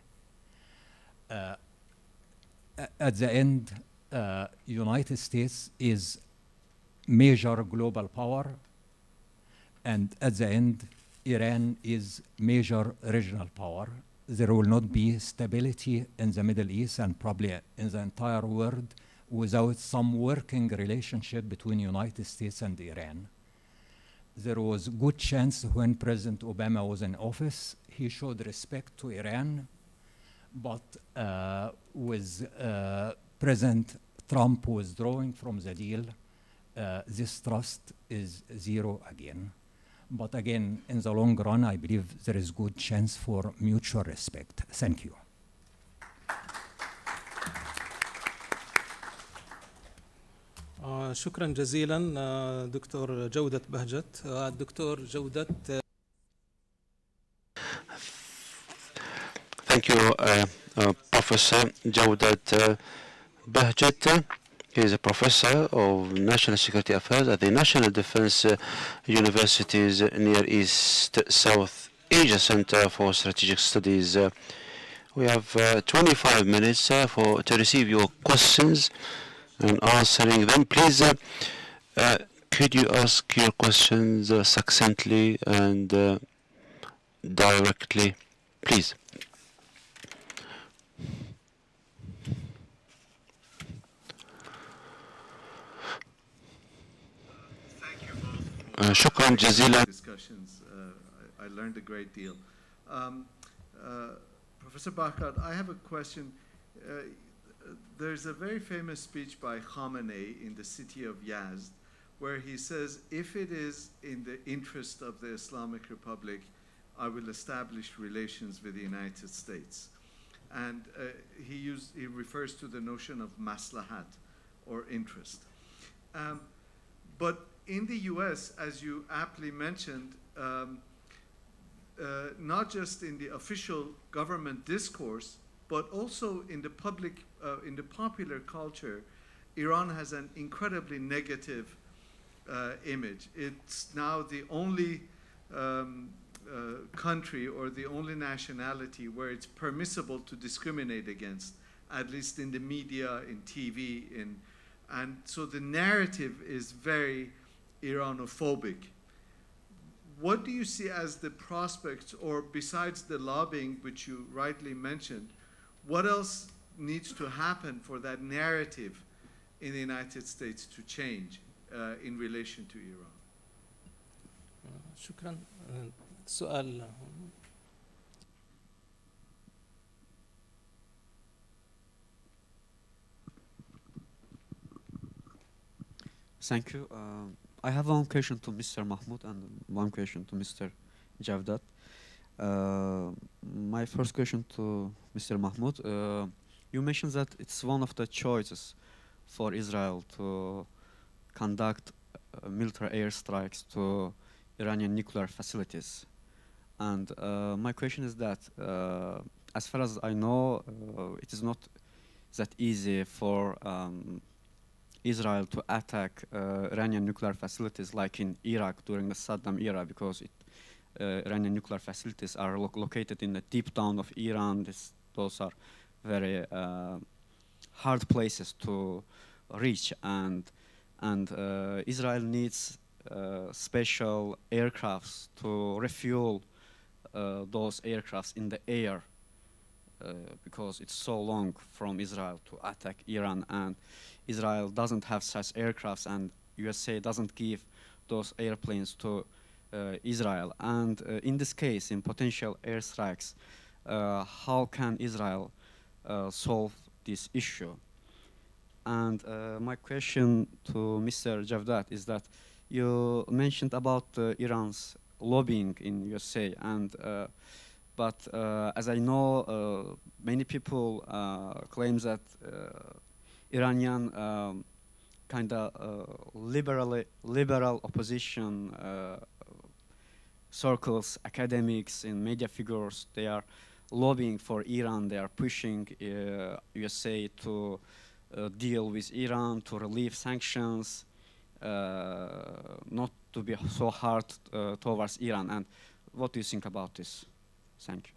Uh, at the end, uh, United States is major global power, and at the end, Iran is major regional power. There will not be stability in the Middle East and probably in the entire world without some working relationship between United States and Iran. There was good chance when President Obama was in office, he showed respect to Iran, but uh, with uh, President Trump withdrawing from the deal, uh, this trust is zero again. But again, in the long run, I believe there is good chance for mutual respect. Thank you. شكرا جزيلا آه دكتور جودة بهجت آه الدكتور جودة Thank you, uh, uh, Professor Jawdat uh, Bahjat. He is a professor of National Security Affairs at the National Defense uh, University's Near East South Asia Center for Strategic Studies. Uh, we have uh, 25 minutes uh, for to receive your questions and answering them. Please, uh, uh, could you ask your questions uh, succinctly and directly, please? شكرا جزيلا. Discussions. Uh, I learned a great deal. Um, uh, Professor Bahgat, I have a question. Uh, there's a very famous speech by Khamenei in the city of Yazd where he says, if it is in the interest of the Islamic Republic, I will establish relations with the United States. And uh, he, used, he refers to the notion of maslahat or interest. Um, but in the US, as you aptly mentioned, um, uh, not just in the official government discourse, but also in the public, uh, in the popular culture, Iran has an incredibly negative uh, image. It's now the only um, uh, country or the only nationality where it's permissible to discriminate against, at least in the media, in TV, in And so the narrative is very Iranophobic. What do you see as the prospects, or besides the lobbying, which you rightly mentioned, what else needs to happen for that narrative in the United States to change uh, in relation to Iran? شكرا سؤال Thank you. Um, I have one question to Mr. Mahmoud and one question to Mr. Javdat. Uh, my first question to Mr. Mahmoud. Uh, you mentioned that it's one of the choices for Israel to conduct uh, military airstrikes to Iranian nuclear facilities. And uh, my question is that, uh, as far as I know, uh, it is not that easy for um, Israel to attack uh, Iranian nuclear facilities like in Iraq during the Saddam era because it, uh, Iranian nuclear facilities are lo located in the deep down of Iran. This, those are very uh, hard places to reach and and uh, Israel needs uh, special aircrafts to refuel those aircrafts in the air because it's so long from Israel to attack Iran and Israel doesn't have such aircrafts and USA doesn't give those airplanes to uh, Israel. And uh, in this case, in potential airstrikes, uh, how can Israel solve this issue? And uh, my question to Mr. Javdat is that you mentioned about uh, Iran's lobbying in USA and but as I know, many people claim that Iranian um, kind of uh, liberal liberal opposition uh, circles, academics, and media figures. They are lobbying for Iran. They are pushing uh, USA to uh, deal with Iran, to relieve sanctions, uh, not to be so hard uh, towards Iran. And what do you think about this? Thank you.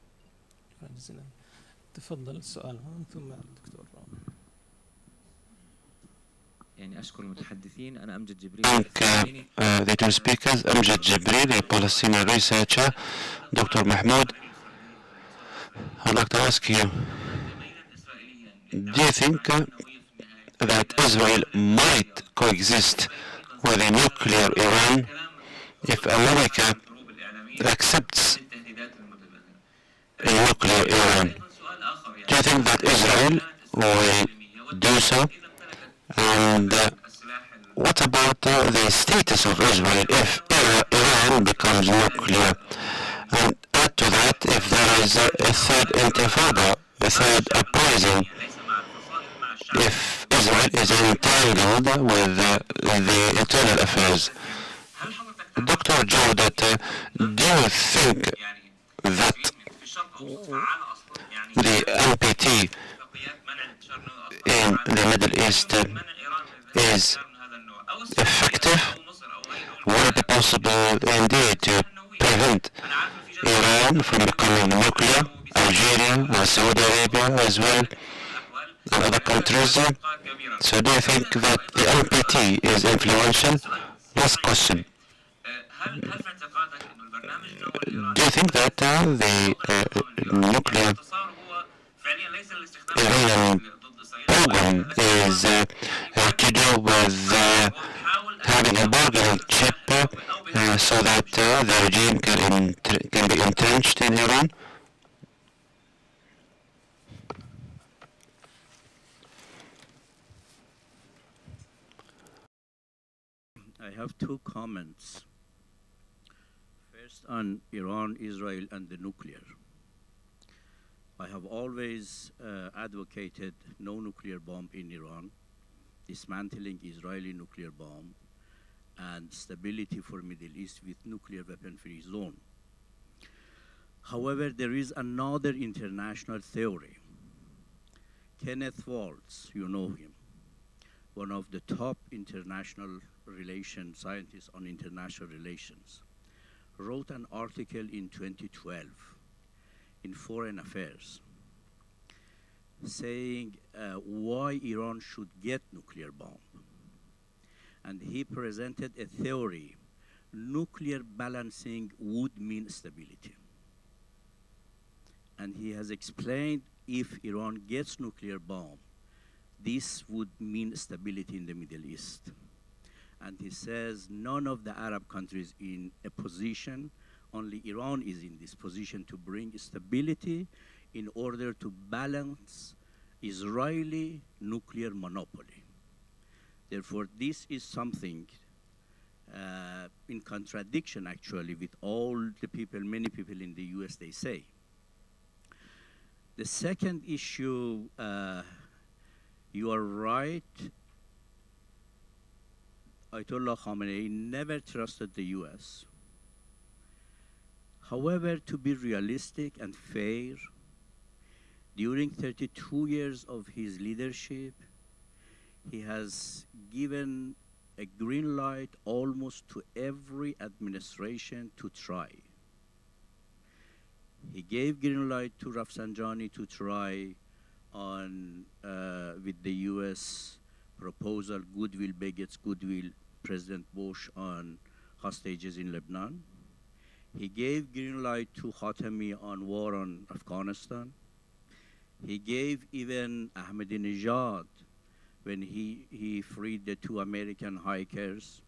تفضل السؤال ثم الدكتور يعني أشكر المتحدثين أنا أمجد جبريل Thank uh, the two speakers, Amjad Jibril, a Palestinian researcher, Dr. Mahmoud. I'd like to ask you, do you think that Israel might coexist with a nuclear Iran if America accepts a nuclear Iran? Do you think that Israel will do so? And uh, what about uh, the status of Israel if Iran becomes nuclear? And to that, if there is a, a third intifada, a third uprising, if Israel is entangled with uh, the internal affairs. Dr. Jawdat, uh, do you think that the NPT in the Middle East is effective, would it be possible indeed to prevent Iran from becoming nuclear, Algeria and Saudi Arabia as well, and other countries? So do you think that the NPT is influential? Last question. Do you think that uh, the uh, nuclear Iranian program is to do with having a bargaining chip uh, so that uh, the regime can, can be entrenched in Iran? I have two comments. First on Iran, Israel, and the nuclear. I have always uh, advocated no nuclear bomb in Iran, dismantling Israeli nuclear bomb, and stability for Middle East with nuclear weapon-free zone. However, there is another international theory. Kenneth Waltz, you know him, one of the top international relations scientists on international relations, wrote an article in 2012 in Foreign Affairs saying uh, why Iran should get nuclear bomb. And he presented a theory. Nuclear balancing would mean stability. And he has explained if Iran gets nuclear bomb, this would mean stability in the Middle East. And he says none of the Arab countries in a position, only Iran is in this position to bring stability in order to balance Israeli nuclear monopoly. Therefore, this is something uh, in contradiction actually with all the people, many people in the US they say. The second issue, uh, you are right. Ayatollah Khamenei never trusted the US. However, to be realistic and fair, during 32 years of his leadership, he has given a green light almost to every administration to try. He gave green light to Rafsanjani to try on uh, with the U.S. proposal, goodwill begets goodwill, President Bush on hostages in Lebanon. He gave green light to Khatami on war on Afghanistan. He gave even Ahmadinejad when he, he freed the two American hikers.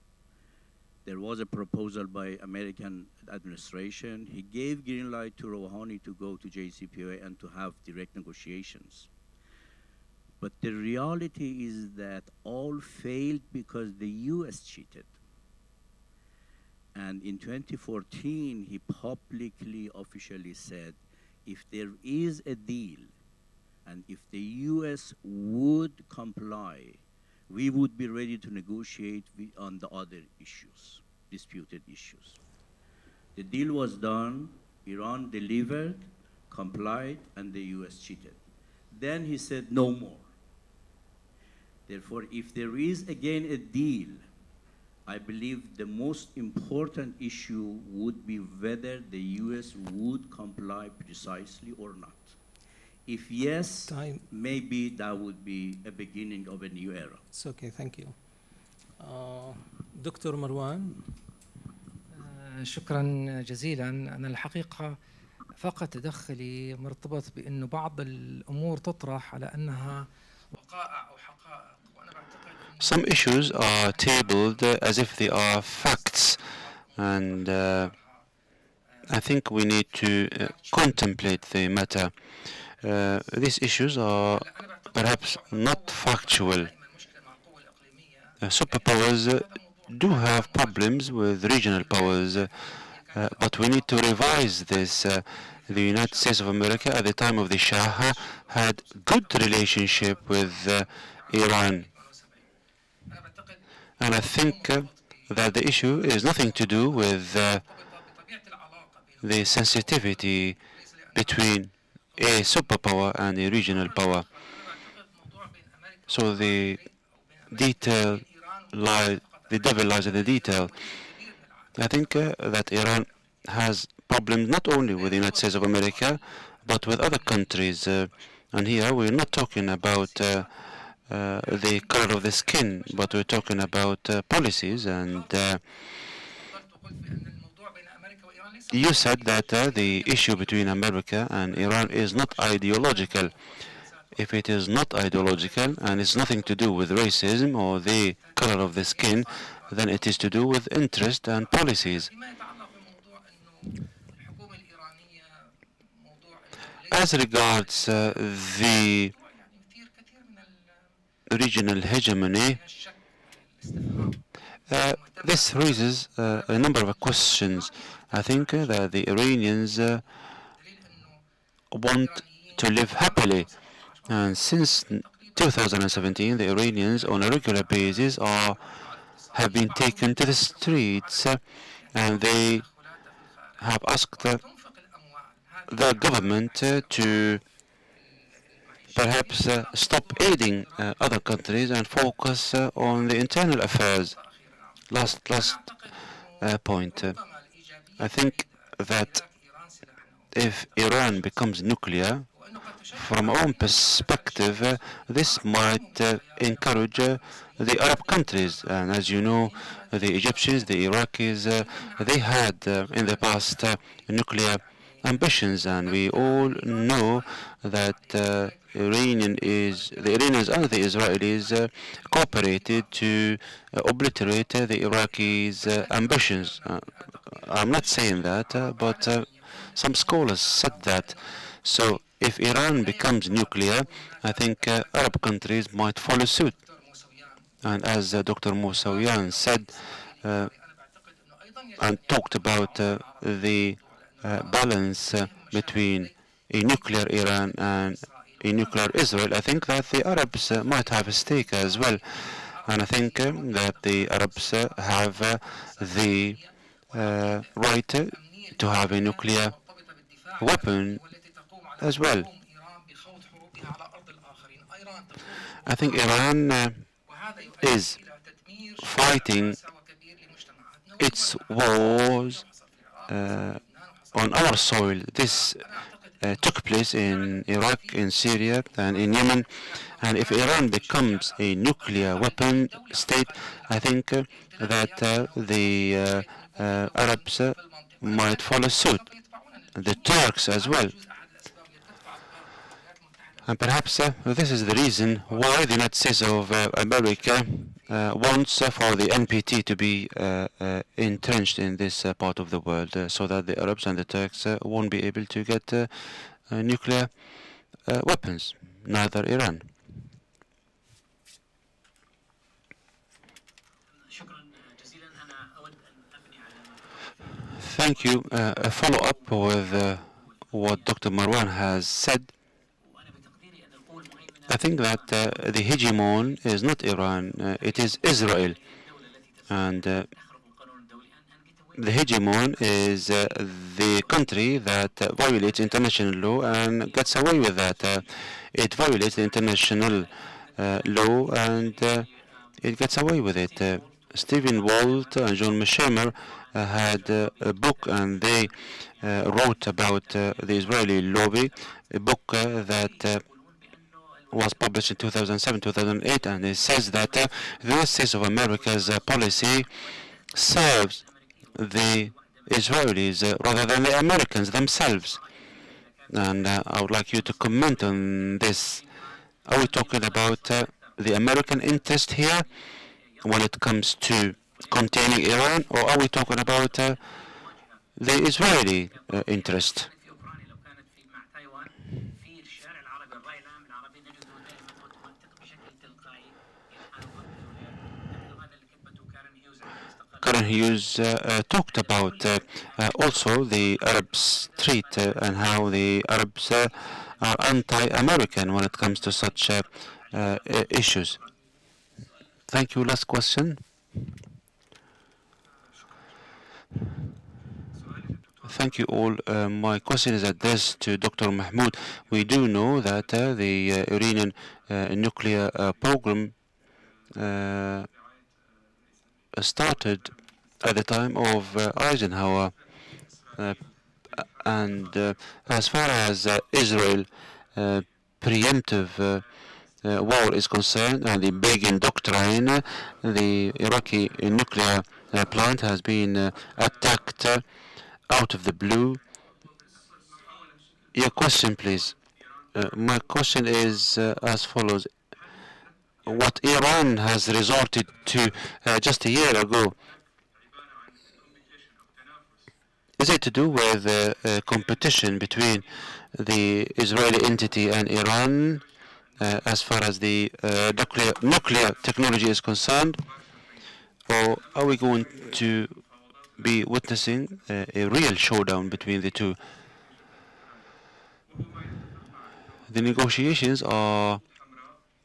There was a proposal by American administration. He gave green light to Rouhani to go to JCPOA and to have direct negotiations. But the reality is that all failed because the US cheated. And in 2014, he publicly, officially said, if there is a deal, and if the US would comply, we would be ready to negotiate on the other issues, disputed issues. The deal was done, Iran delivered, complied, and the US cheated. Then he said, no more. Therefore, if there is again a deal, I believe the most important issue would be whether the US would comply precisely or not. If yes, Time. maybe that would be a beginning of a new era. It's okay, thank you. Uh, دكتور مروان آه، شكرا جزيلا أنا الحقيقة فقط تدخلي مرتبط بأنه بعض الأمور تطرح على أنها وقائع أو حقائق وأنا بعتقد Some issues are tabled uh, as if they are facts, and uh, I think we need to uh, contemplate the matter. Uh, uh, these issues are perhaps not factual. Uh, superpowers uh, do have problems with regional powers, uh, uh, but we need to revise this. the United States of America at the time of the Shah had good relationship with Iran. And I think that the issue is nothing to do with the sensitivity between a superpower and a regional power. So the detail lies, the devil lies in the detail. I think uh, that Iran has problems not only with the United States of America, but with other countries. Uh, and here we're not talking about uh, uh the color of the skin, but we're talking about uh, policies and uh, you said that uh, the issue between America and Iran is not ideological. If it is not ideological and it's nothing to do with racism or the color of the skin, then it is to do with interest and policies. As regards uh, the regional hegemony, uh, this raises uh, a number of questions. I think uh, that the Iranians uh, want to live happily. And since 2017, the Iranians on a regular basis are have been taken to the streets uh, and they have asked the government to perhaps stop aiding other countries and focus on the internal affairs. Last, last point. I think that if Iran becomes nuclear, from our own perspective, uh, this might uh, encourage uh, the Arab countries. And as you know, the Egyptians, the Iraqis, uh, they had uh, in the past uh, nuclear ambitions, and we all know that uh, Iranian is the Iranians and the Israelis uh, cooperated to uh, obliterate the Iraqis' uh, ambitions. Uh, I'm not saying that, uh, but some scholars said that. So if Iran becomes nuclear, I think Arab countries might follow suit. And as Dr. Mousavian said and talked about the balance uh, between a nuclear Iran and a nuclear Israel, I think that the Arabs uh, might have a stake as well. And I think um, that the Arabs uh, have uh, the uh, right uh, to have a nuclear weapon as well. I think Iran uh, is fighting its wars uh, on our soil. This uh, took place in Iraq, in Syria, and in Yemen. And if Iran becomes a nuclear weapon state, I think uh, that uh, the uh, uh, Arabs uh, might follow suit. The Turks as well. And perhaps this is the reason why the United States of America wants uh, for the NPT to be uh, uh, entrenched in this uh, part of the world uh, so that the Arabs and the Turks uh, won't be able to get uh, uh, nuclear uh, weapons, neither Iran. Thank you. Uh, a follow-up with uh, what Dr. Marwan has said. I think that uh, the hegemon is not Iran, uh, it is Israel. And uh, the hegemon is uh, the country that uh, violates international law and gets away with that. Uh, it violates the international law and it gets away with it. Stephen Walt and John Mearsheimer uh, had a book and they wrote about the Israeli lobby, a book that was published in 2007-2008, and it says that uh, the United States of America's uh, policy serves the Israelis uh, rather than the Americans themselves. And uh, I would like you to comment on this. Are we talking about uh, the American interest here when it comes to containing Iran, or are we talking about the Israeli interest? Karen Hughes uh, uh, talked about uh, also the Arab Street and how the Arabs are anti-American when it comes to such issues. Thank you. Last question. Thank you all. Uh, my question is addressed to Dr. Mahmoud. We do know that uh, the uh, Iranian nuclear program started at the time of uh, Eisenhower. Uh, and uh, as far as Israel preemptive war is concerned and the Begin doctrine, the Iraqi nuclear plant has been attacked out of the blue. Your question, please. Uh, my question is uh, as follows. What Iran has resorted to uh, just a year ago, is it to do with uh, uh, competition between the Israeli entity and Iran uh, as far as the uh, nuclear, nuclear technology is concerned? Or are we going to be witnessing uh, a real showdown between the two? The negotiations are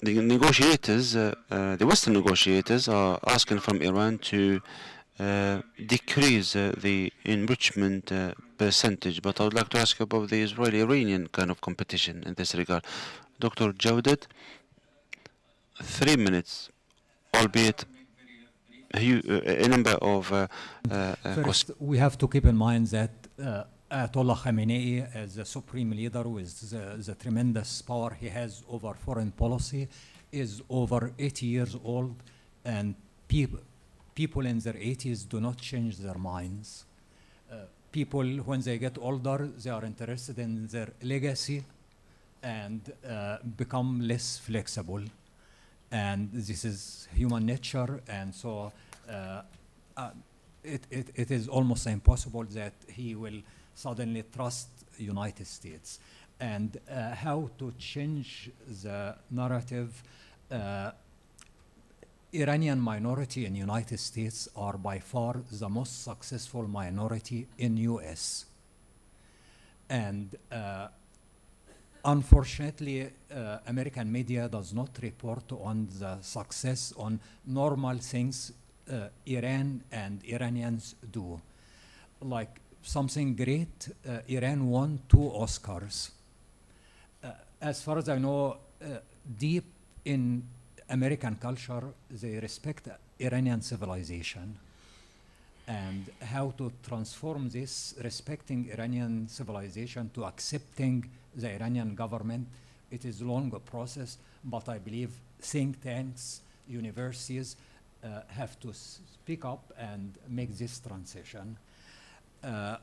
the negotiators, uh, uh, the Western negotiators, are asking from Iran to uh, decrease uh, the enrichment uh, percentage. But I would like to ask about the Israeli-Iranian kind of competition in this regard. Dr. Jawdat, three minutes, albeit a, uh, a number of First, we have to keep in mind that uh, Ayatollah Khamenei as the supreme leader with the, the tremendous power he has over foreign policy is over 80 years old and people people in their 80s do not change their minds. Uh, people, when they get older, they are interested in their legacy and uh, become less flexible. And this is human nature, and so uh, uh, it, it, it is almost impossible that he will suddenly trust United States. And uh, how to change the narrative uh, Iranian minority in United States are by far the most successful minority in US. And uh, unfortunately, uh, American media does not report on the success on normal things uh, Iran and Iranians do. Like something great, uh, Iran won two Oscars. Uh, as far as I know, uh, deep in American culture, they respect Iranian civilization and how to transform this respecting Iranian civilization to accepting the Iranian government. It is a long process, but I believe think tanks, universities uh, have to speak up and make this transition. Uh,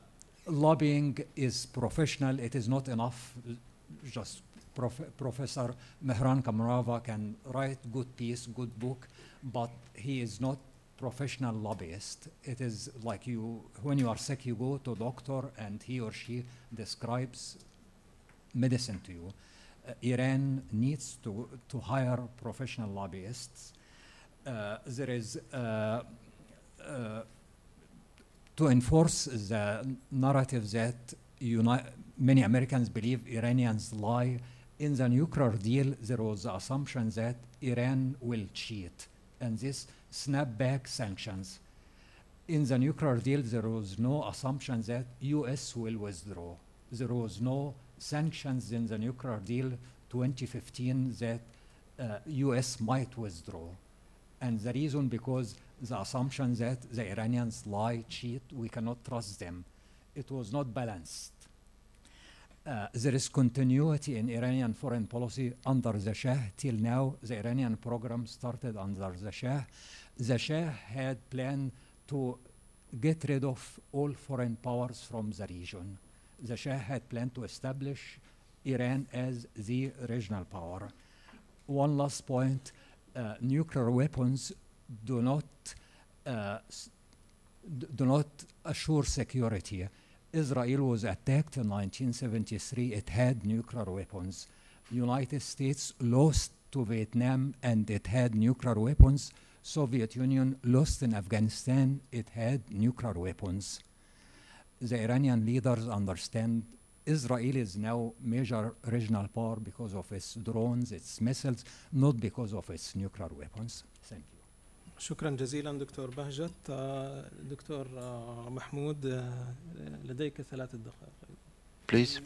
lobbying is professional. It is not enough just prof Professor Mehran Kamrava can write good piece, good book, but he is not professional lobbyist. It is like you, when you are sick, you go to doctor and he or she describes medicine to you. Uh, Iran needs to, to hire professional lobbyists. Uh, there is uh, uh to enforce the narrative that many Americans believe Iranians lie in the nuclear deal, there was the assumption that Iran will cheat, and this snapback sanctions. In the nuclear deal, there was no assumption that U.S. will withdraw. There was no sanctions in the nuclear deal 2015 that uh, U.S. might withdraw. And the reason because the assumption that the Iranians lie, cheat, we cannot trust them. It was not balanced. Uh, there is continuity in Iranian foreign policy under the Shah. Till now, the Iranian program started under the Shah. The Shah had planned to get rid of all foreign powers from the region. The Shah had planned to establish Iran as the regional power. One last point, uh, nuclear weapons do not, uh, do not assure security. Israel was attacked in 1973. It had nuclear weapons. United States lost to Vietnam and it had nuclear weapons. Soviet Union lost in Afghanistan. It had nuclear weapons. The Iranian leaders understand Israel is now major regional power because of its drones, its missiles, not because of its nuclear weapons. شكرا جزيلا دكتور بهجت دكتور محمود لديك ثلاث دقائق Please.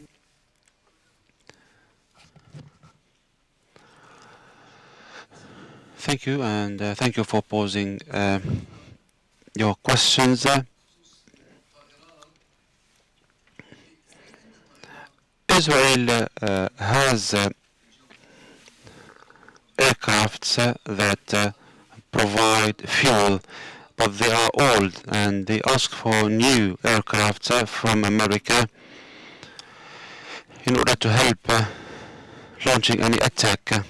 Thank you, and uh, thank you for posing uh, your questions. Israel uh, has uh, aircrafts that provide fuel, but they are old and they ask for new aircraft uh, from America in order to help uh, launching any attack.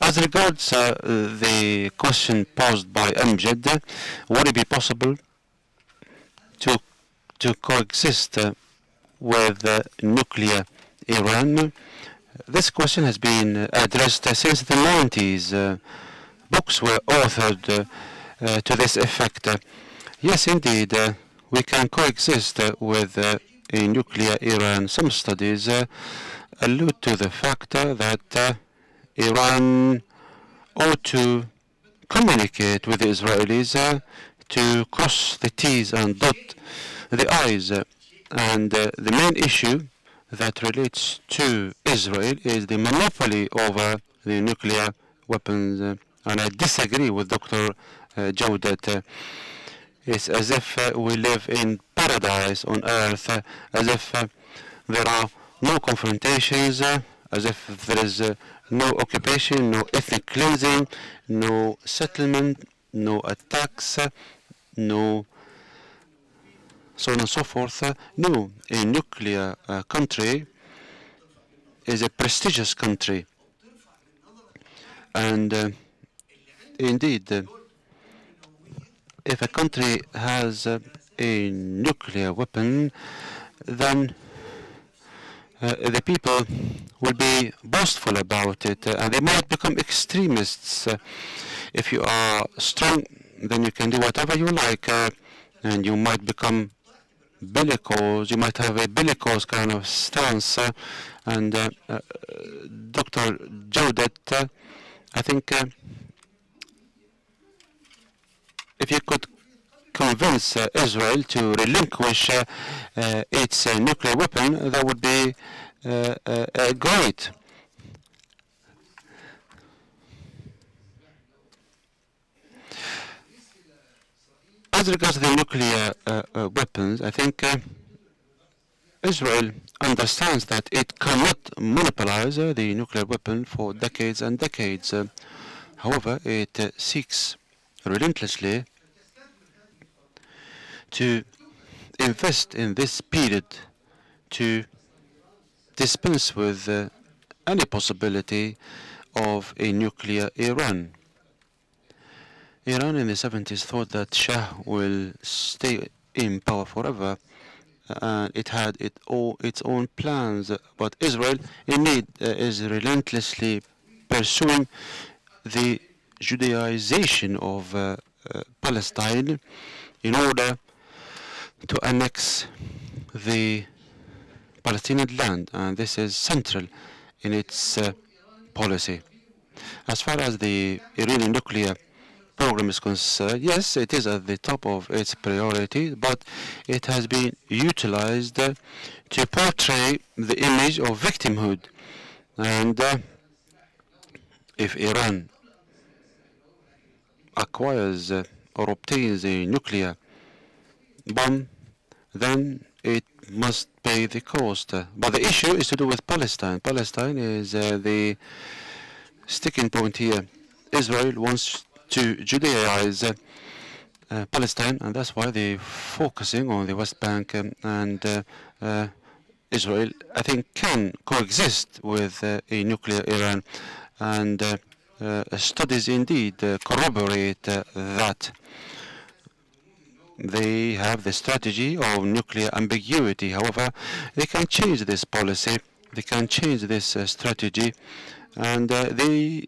As regards uh, the question posed by Amjad, would it be possible to to coexist uh, with uh, nuclear Iran? This question has been uh, addressed uh, since the 90s. Uh, books were authored uh, to this effect. yes, indeed, we can coexist with a nuclear Iran. Some studies allude to the fact that Iran ought to communicate with the Israelis uh, to cross the T's and dot the I's. And uh, the main issue that relates to Israel is the monopoly over the nuclear weapons. And I disagree with Dr. Uh, Jawdat. Uh, it's as if uh, we live in paradise on earth, uh, as if uh, there are no confrontations, uh, as if there is no occupation, no ethnic cleansing, no settlement, no attacks, no so on and so forth. No, a nuclear uh, country is a prestigious country. And uh, indeed, uh, if a country has uh, a nuclear weapon, then uh, the people will be boastful about it uh, and they might become extremists. If you are strong, then you can do whatever you like uh, and you might become bellicose, you might have a bellicose kind of stance. Uh, and uh, uh, Dr. Jawdat, I think if you could convince uh, Israel to relinquish uh, uh, its nuclear weapon, that would be great. As regards the nuclear weapons, I think Israel understands that it cannot monopolize uh, the nuclear weapon for decades and decades. Uh, however, it uh, seeks relentlessly to invest in this period to dispense with uh, any possibility of a nuclear Iran. Iran in the 70s thought that Shah will stay in power forever and it had it all, its own plans but Israel indeed uh, is relentlessly pursuing the Judaization of uh, uh, Palestine in order to annex the Palestinian land, and this is central in its uh, policy. As far as the Iranian nuclear program is concerned, yes, it is at the top of its priority, but it has been utilized uh, to portray the image of victimhood. And uh, if Iran acquires uh, or obtains a nuclear bomb, then it must pay the cost. But the issue is to do with Palestine. Palestine is uh, the sticking point here. Israel wants to Judaize uh, uh, Palestine, and that's why they're focusing on the West Bank um, and uh, uh, Israel, I think, can coexist with uh, a nuclear Iran. And studies indeed corroborate that they have the strategy of nuclear ambiguity. However, they can change this policy, they can change this strategy, and they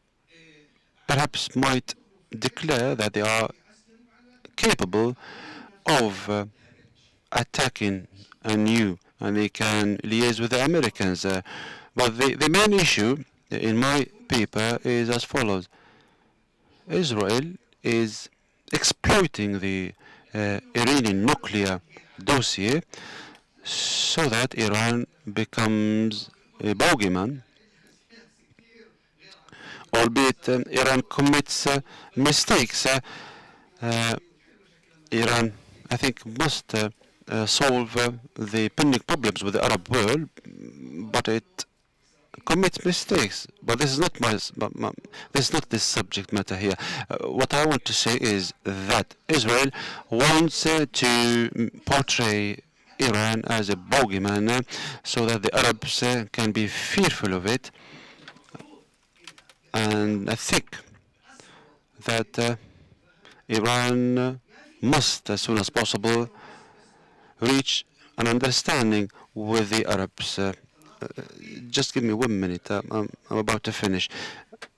perhaps might declare that they are capable of uh, attacking anew, and they can liaise with the Americans. Uh, but the, the main issue in my paper is as follows. Israel is exploiting the uh, Iranian nuclear dossier so that Iran becomes a bogeyman, albeit um, Iran commits uh, mistakes. Uh, Iran, I think, must solve the pending problems with the Arab world, but it commits mistakes. But this is not my, my this is not the subject matter here. Uh, what I want to say is that Israel wants uh, to portray Iran as a bogeyman uh, so that the Arabs can be fearful of it. And I think that uh, Iran must, as soon as possible, reach an understanding with the Arabs. Uh, just give me one minute. I'm, I'm, I'm, about to finish.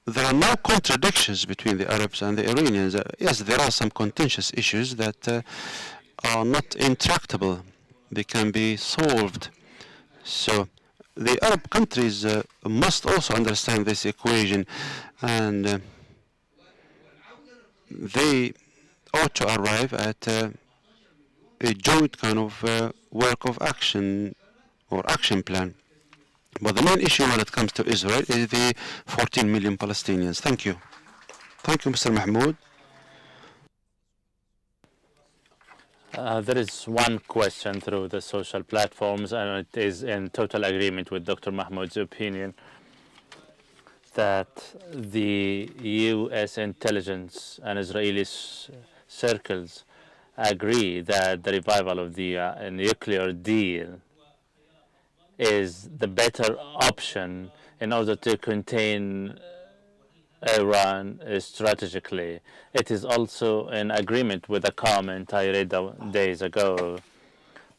There are no contradictions between the Arabs and the Iranians. Uh, yes, there are some contentious issues that uh, are not intractable. They can be solved. So the Arab countries uh, must also understand this equation and uh, they ought to arrive at uh, a joint kind of uh, work of action or action plan. But the main issue when it comes to Israel is the 14 million Palestinians. Thank you. Thank you, Mr. Mahmood. Uh, there is one question through the social platforms, and it is in total agreement with Dr. Mahmood's opinion that the U.S. intelligence and Israeli circles agree that the revival of the uh, nuclear deal is the better option in order to contain Iran strategically. It is also in agreement with a comment I read days ago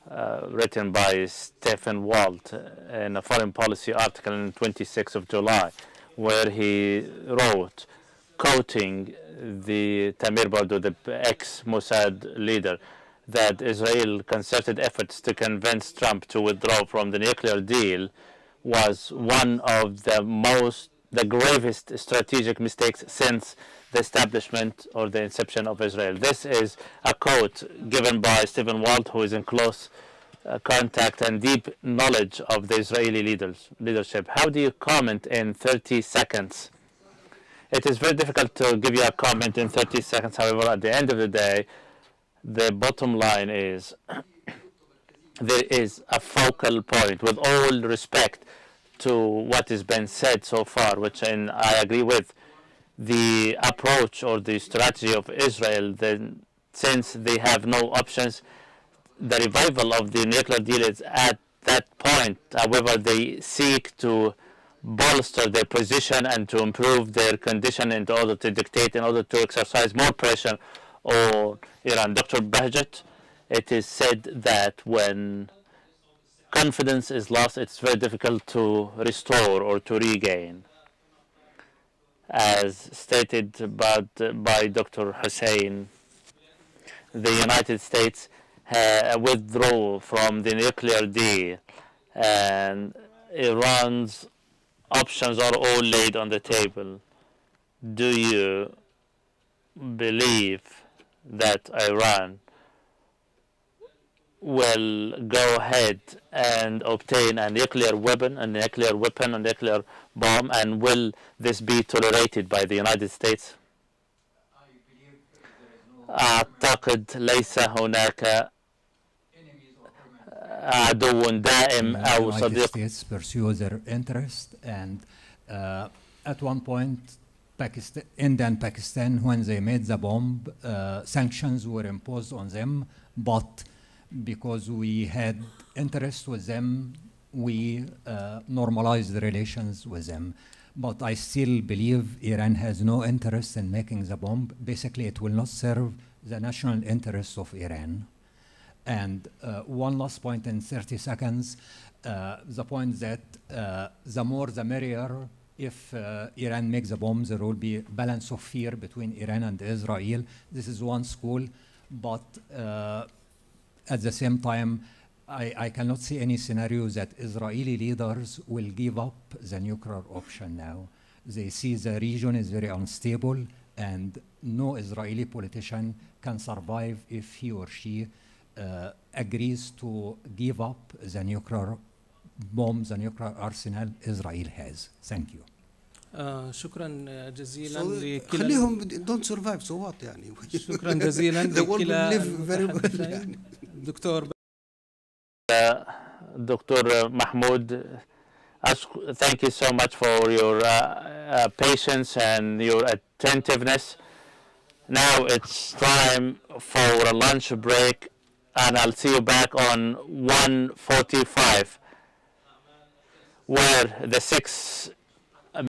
uh, written by Stephen Walt in a foreign policy article on 26th of July, where he wrote, quoting the Tamir Pardo, the ex-Mossad leader, that Israel concerted efforts to convince Trump to withdraw from the nuclear deal was one of the most the gravest strategic mistakes since the establishment or the inception of Israel. This is a quote given by Stephen Walt, who is in close uh, contact and deep knowledge of the Israeli leaders, leadership. How do you comment in 30 seconds? It is very difficult to give you a comment in 30 seconds. However, at the end of the day, the bottom line is there is a focal point with all respect to what has been said so far, which and I agree with the approach or the strategy of Israel. Then, since they have no options, the revival of the nuclear deal is at that point. However, they seek to bolster their position and to improve their condition in order to dictate, in order to exercise more pressure on Iran. Dr. Bahjat, it is said that when confidence is lost, it's very difficult to restore or to regain. As stated by, by Dr. Hussein, the United States uh, withdrew from the nuclear deal and Iran's options are all laid on the table. Do you believe that Iran will go ahead and obtain a nuclear weapon, a nuclear weapon, a nuclear bomb, and will this be tolerated by the United States? أعتقد ليس هناك عدو دائم أو صديق. States pursue their interest and uh, at one point Pakistan, India and Pakistan, when they made the bomb, uh, sanctions were imposed on them, but because we had interest with them, we uh, normalized the relations with them. But I still believe Iran has no interest in making the bomb. Basically, it will not serve the national interests of Iran. And uh, one last point in 30 seconds, uh, the point that uh, the more the merrier, if uh, Iran makes a bomb, there will be balance of fear between Iran and Israel. This is one school, but uh, at the same time, I, I, cannot see any scenario that Israeli leaders will give up the nuclear option now. They see the region is very unstable, and no Israeli politician can survive if he or she uh, agrees to give up the nuclear bombs, the nuclear arsenal Israel has. Thank you. آه شكرا جزيلا so لكلا خليهم don't survive so what يعني شكرا جزيلا the world will لكلا live very well المتحدثين. يعني دكتور Dr. Mahmoud, ask, thank you so much for your uh, uh, patience and your attentiveness. Now it's time for a lunch break, and I'll see you back on 1:45, where the six